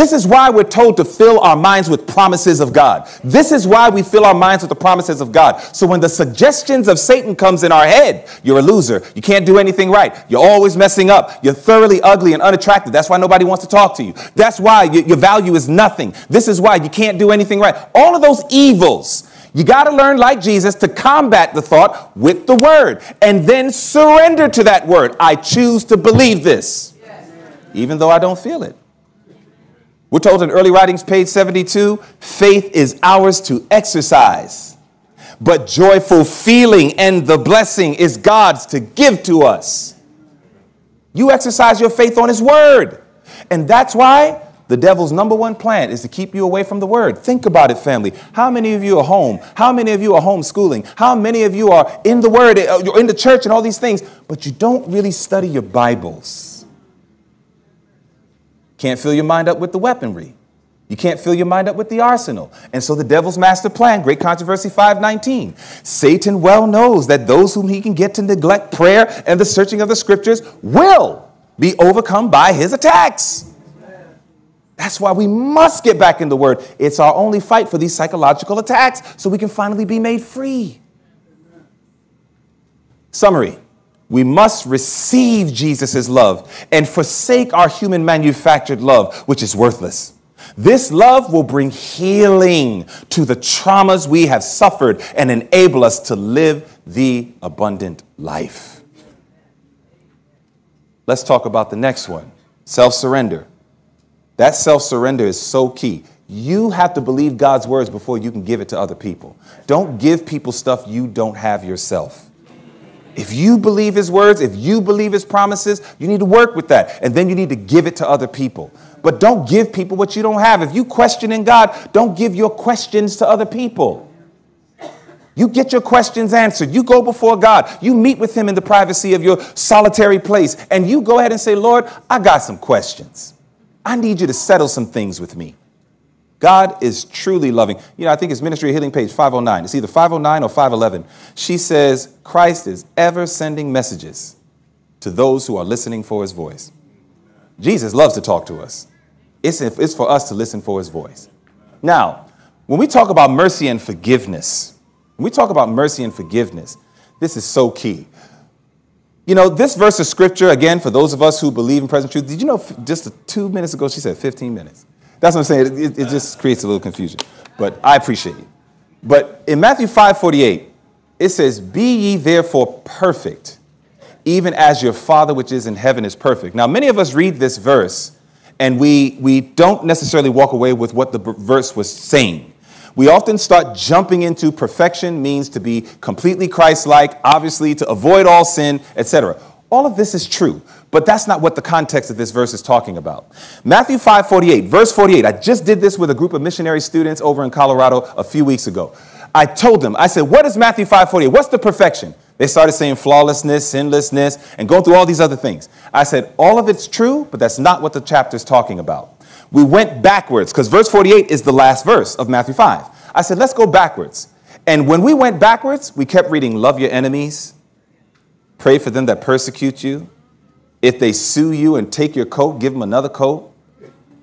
This is why we're told to fill our minds with promises of God. This is why we fill our minds with the promises of God. So when the suggestions of Satan comes in our head, you're a loser. You can't do anything right. You're always messing up. You're thoroughly ugly and unattractive. That's why nobody wants to talk to you. That's why your value is nothing. This is why you can't do anything right. All of those evils. You got to learn, like Jesus, to combat the thought with the word and then surrender to that word. I choose to believe this, even though I don't feel it. We're told in early writings, page 72, faith is ours to exercise, but joyful feeling and the blessing is God's to give to us. You exercise your faith on His Word. And that's why the devil's number one plan is to keep you away from the Word. Think about it, family. How many of you are home? How many of you are homeschooling? How many of you are in the Word, uh, you're in the church and all these things, but you don't really study your Bibles? Can't fill your mind up with the weaponry. You can't fill your mind up with the arsenal. And so the devil's master plan, Great Controversy 519. Satan well knows that those whom he can get to neglect prayer and the searching of the scriptures will be overcome by his attacks. That's why we must get back in the word. It's our only fight for these psychological attacks so we can finally be made free. Summary we must receive Jesus' love and forsake our human manufactured love, which is worthless. This love will bring healing to the traumas we have suffered and enable us to live the abundant life. Let's talk about the next one self surrender. That self surrender is so key. You have to believe God's words before you can give it to other people. Don't give people stuff you don't have yourself. If you believe his words, if you believe his promises, you need to work with that. And then you need to give it to other people. But don't give people what you don't have. If you question in God, don't give your questions to other people. You get your questions answered. You go before God. You meet with him in the privacy of your solitary place. And you go ahead and say, Lord, I got some questions. I need you to settle some things with me. God is truly loving. You know, I think it's Ministry of Healing page 509. It's either 509 or 511. She says, Christ is ever sending messages to those who are listening for his voice. Jesus loves to talk to us. It's, it's for us to listen for his voice. Now, when we talk about mercy and forgiveness, when we talk about mercy and forgiveness, this is so key. You know, this verse of scripture, again, for those of us who believe in present truth, did you know just two minutes ago she said 15 minutes? That's what I'm saying. It, it just creates a little confusion. But I appreciate it. But in Matthew 5 48, it says, Be ye therefore perfect, even as your Father which is in heaven is perfect. Now, many of us read this verse and we, we don't necessarily walk away with what the verse was saying. We often start jumping into perfection means to be completely Christ-like, obviously to avoid all sin, etc. All of this is true, but that's not what the context of this verse is talking about. Matthew 5:48, verse 48. I just did this with a group of missionary students over in Colorado a few weeks ago. I told them, I said, "What is Matthew 5:48? What's the perfection?" They started saying flawlessness, sinlessness, and going through all these other things. I said, "All of it's true, but that's not what the chapter is talking about." We went backwards because verse 48 is the last verse of Matthew 5. I said, let's go backwards. And when we went backwards, we kept reading, Love your enemies, pray for them that persecute you. If they sue you and take your coat, give them another coat,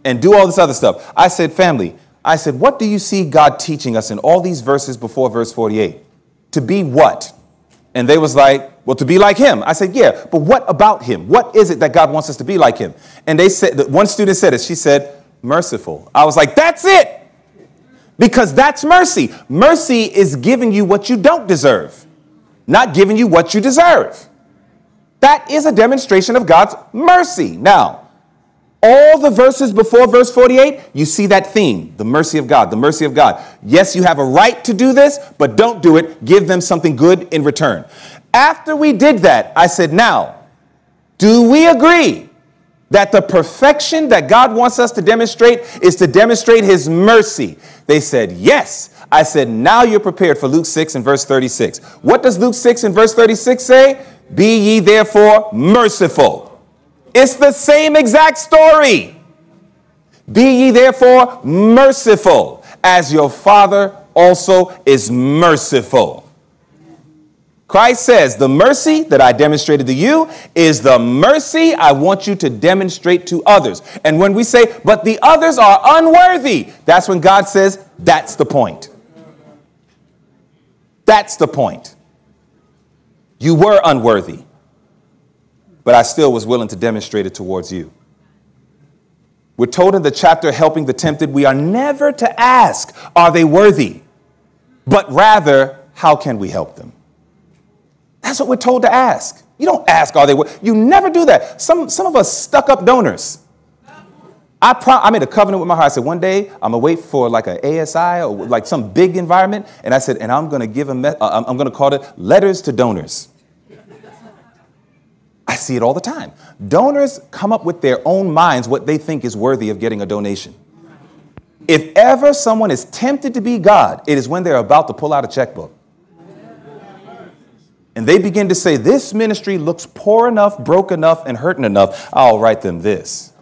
and do all this other stuff. I said, Family, I said, What do you see God teaching us in all these verses before verse 48? To be what? And they was like, well, to be like him. I said, yeah, but what about him? What is it that God wants us to be like him? And they said, one student said it. She said, merciful. I was like, that's it. Because that's mercy. Mercy is giving you what you don't deserve, not giving you what you deserve. That is a demonstration of God's mercy. Now, all the verses before verse 48, you see that theme the mercy of God, the mercy of God. Yes, you have a right to do this, but don't do it. Give them something good in return. After we did that, I said, now, do we agree that the perfection that God wants us to demonstrate is to demonstrate his mercy. They said, Yes. I said, Now you're prepared for Luke 6 and verse 36. What does Luke 6 and verse 36 say? Be ye therefore merciful. It's the same exact story. Be ye therefore merciful, as your Father also is merciful. Christ says, The mercy that I demonstrated to you is the mercy I want you to demonstrate to others. And when we say, But the others are unworthy, that's when God says, That's the point. That's the point. You were unworthy, but I still was willing to demonstrate it towards you. We're told in the chapter Helping the Tempted, we are never to ask, Are they worthy? But rather, How can we help them? That's what we're told to ask. You don't ask, are they? Worthy? You never do that. Some, some of us stuck up donors. I, pro- I made a covenant with my heart. I said, one day I'm gonna wait for like an ASI or like some big environment. And I said, and I'm gonna give them, uh, I'm gonna call it letters to donors. I see it all the time. Donors come up with their own minds what they think is worthy of getting a donation. If ever someone is tempted to be God, it is when they're about to pull out a checkbook and they begin to say, This ministry looks poor enough, broke enough, and hurting enough, I'll write them this.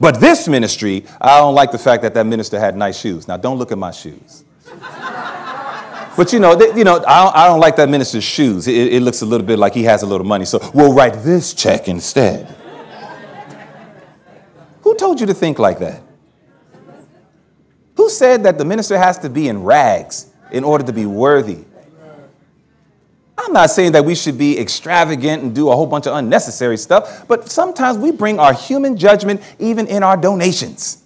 But this ministry, I don't like the fact that that minister had nice shoes. Now, don't look at my shoes. but you know, they, you know, I don't, I don't, like that minister's shoes. It, it looks a little bit like he has a little money, so we'll write this check instead. Who told you to think like that? Who said that the minister has to be in rags in order to be worthy I'm not saying that we should be extravagant and do a whole bunch of unnecessary stuff, but sometimes we bring our human judgment even in our donations.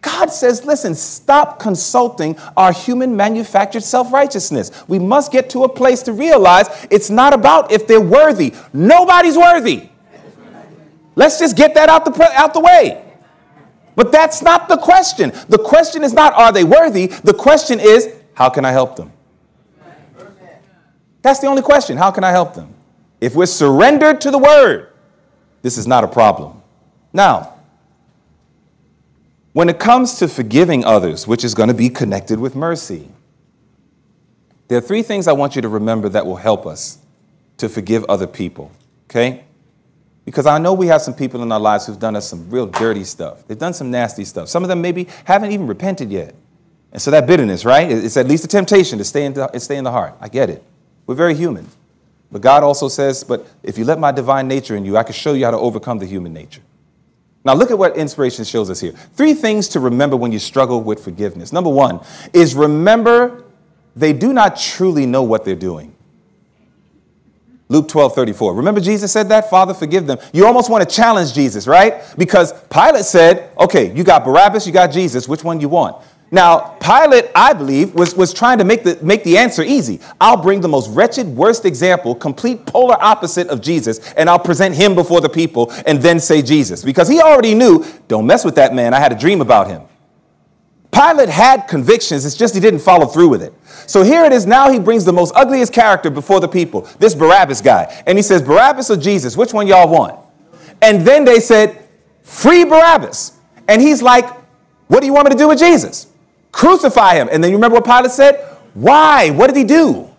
God says, listen, stop consulting our human manufactured self righteousness. We must get to a place to realize it's not about if they're worthy. Nobody's worthy. Let's just get that out the, out the way. But that's not the question. The question is not, are they worthy? The question is, how can I help them? That's the only question. How can I help them? If we're surrendered to the word, this is not a problem. Now, when it comes to forgiving others, which is going to be connected with mercy, there are three things I want you to remember that will help us to forgive other people, okay? Because I know we have some people in our lives who've done us some real dirty stuff. They've done some nasty stuff. Some of them maybe haven't even repented yet. And so that bitterness, right? It's at least a temptation to stay in the, stay in the heart. I get it. We're very human. But God also says, but if you let my divine nature in you, I can show you how to overcome the human nature. Now, look at what inspiration shows us here. Three things to remember when you struggle with forgiveness. Number one is remember they do not truly know what they're doing. Luke 12, 34. Remember Jesus said that? Father, forgive them. You almost want to challenge Jesus, right? Because Pilate said, okay, you got Barabbas, you got Jesus. Which one you want? Now, Pilate, I believe, was, was trying to make the, make the answer easy. I'll bring the most wretched, worst example, complete polar opposite of Jesus, and I'll present him before the people and then say Jesus. Because he already knew, don't mess with that man. I had a dream about him. Pilate had convictions, it's just he didn't follow through with it. So here it is now he brings the most ugliest character before the people, this Barabbas guy. And he says, Barabbas or Jesus, which one y'all want? And then they said, free Barabbas. And he's like, what do you want me to do with Jesus? Crucify him. And then you remember what Pilate said? Why? What did he do?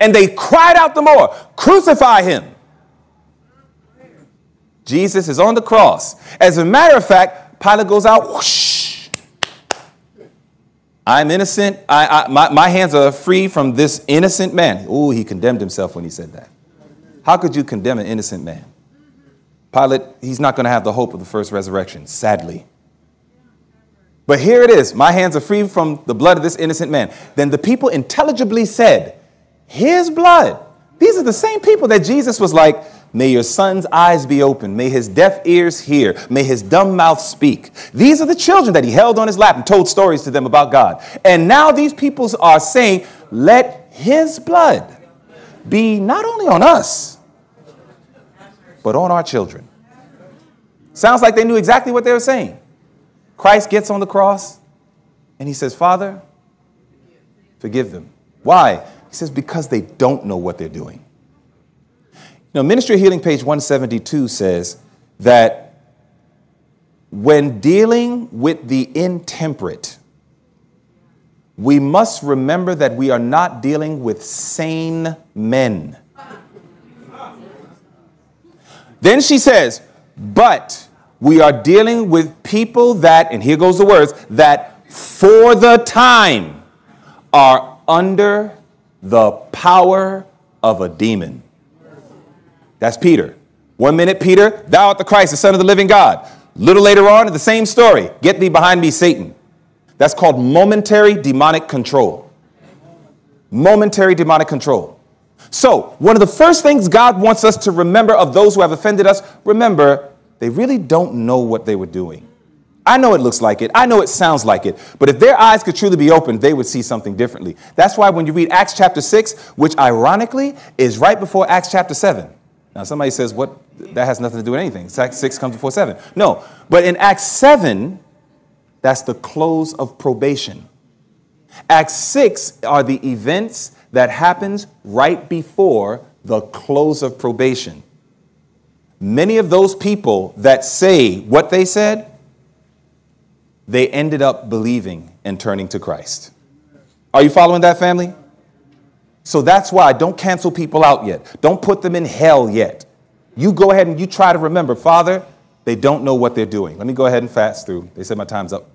And they cried out the more, crucify him. Jesus is on the cross. As a matter of fact, Pilate goes out, whoosh. I'm innocent. I, I, my, my hands are free from this innocent man. Oh, he condemned himself when he said that. How could you condemn an innocent man? Pilate, he's not going to have the hope of the first resurrection, sadly. But here it is my hands are free from the blood of this innocent man. Then the people intelligibly said, His blood. These are the same people that Jesus was like, May your son's eyes be open. May his deaf ears hear. May his dumb mouth speak. These are the children that he held on his lap and told stories to them about God. And now these people are saying, Let his blood be not only on us, but on our children. Sounds like they knew exactly what they were saying. Christ gets on the cross and he says, Father, forgive them. Why? He says, because they don't know what they're doing. Know, Ministry of Healing, page 172 says that when dealing with the intemperate, we must remember that we are not dealing with sane men. Then she says, but we are dealing with people that, and here goes the words, that for the time are under the power of a demon. That's Peter. One minute, Peter, thou art the Christ, the Son of the living God. Little later on, the same story, get thee behind me, Satan. That's called momentary demonic control. Momentary demonic control. So, one of the first things God wants us to remember of those who have offended us, remember they really don't know what they were doing. I know it looks like it. I know it sounds like it. But if their eyes could truly be opened, they would see something differently. That's why when you read Acts chapter 6, which ironically is right before Acts chapter 7. Now, somebody says, what? That has nothing to do with anything. Acts 6 comes before 7. No. But in Acts 7, that's the close of probation. Acts 6 are the events that happens right before the close of probation. Many of those people that say what they said, they ended up believing and turning to Christ. Are you following that, family? So that's why don't cancel people out yet. Don't put them in hell yet. You go ahead and you try to remember, Father, they don't know what they're doing. Let me go ahead and fast through. They said my time's up.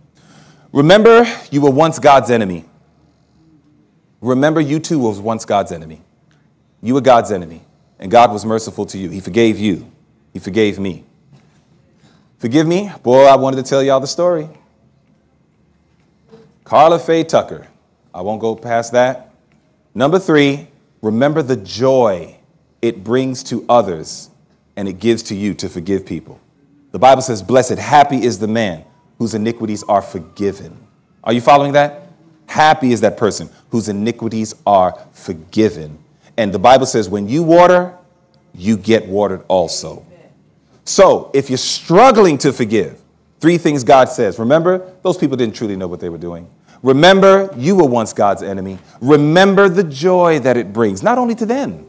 Remember, you were once God's enemy. Remember, you too was once God's enemy. You were God's enemy, and God was merciful to you. He forgave you. He forgave me. Forgive me? Boy, I wanted to tell y'all the story. Karla Faye Tucker. I won't go past that. Number three, remember the joy it brings to others and it gives to you to forgive people. The Bible says, Blessed, happy is the man whose iniquities are forgiven. Are you following that? Happy is that person whose iniquities are forgiven. And the Bible says, when you water, you get watered also. So, if you're struggling to forgive, three things God says. Remember, those people didn't truly know what they were doing. Remember, you were once God's enemy. Remember the joy that it brings, not only to them,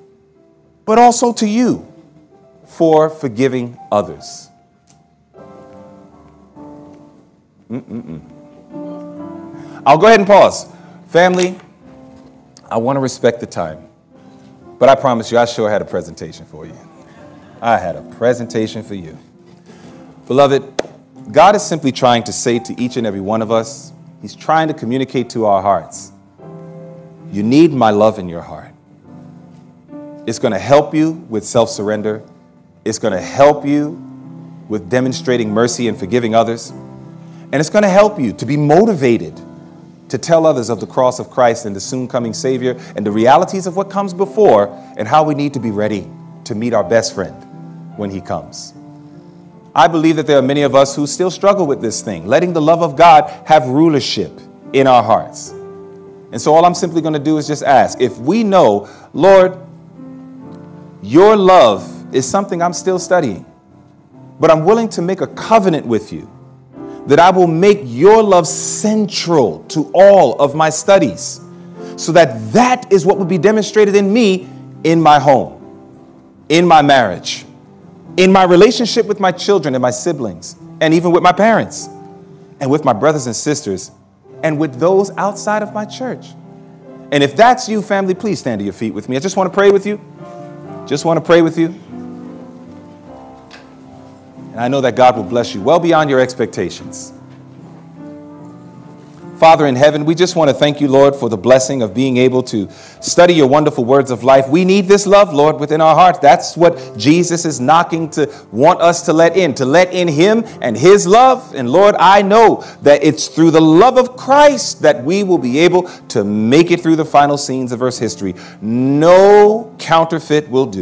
but also to you for forgiving others. Mm-mm-mm. I'll go ahead and pause. Family, I want to respect the time, but I promise you, I sure had a presentation for you. I had a presentation for you. Beloved, God is simply trying to say to each and every one of us, He's trying to communicate to our hearts, you need my love in your heart. It's going to help you with self surrender. It's going to help you with demonstrating mercy and forgiving others. And it's going to help you to be motivated to tell others of the cross of Christ and the soon coming Savior and the realities of what comes before and how we need to be ready to meet our best friend when he comes. I believe that there are many of us who still struggle with this thing, letting the love of God have rulership in our hearts. And so, all I'm simply going to do is just ask if we know, Lord, your love is something I'm still studying, but I'm willing to make a covenant with you that I will make your love central to all of my studies so that that is what will be demonstrated in me in my home, in my marriage, in my relationship with my children and my siblings, and even with my parents, and with my brothers and sisters, and with those outside of my church. And if that's you, family, please stand to your feet with me. I just want to pray with you. Just want to pray with you. And I know that God will bless you well beyond your expectations. Father in heaven, we just want to thank you, Lord, for the blessing of being able to study your wonderful words of life. We need this love, Lord, within our hearts. That's what Jesus is knocking to want us to let in, to let in Him and His love. And Lord, I know that it's through the love of Christ that we will be able to make it through the final scenes of Earth's history. No counterfeit will do.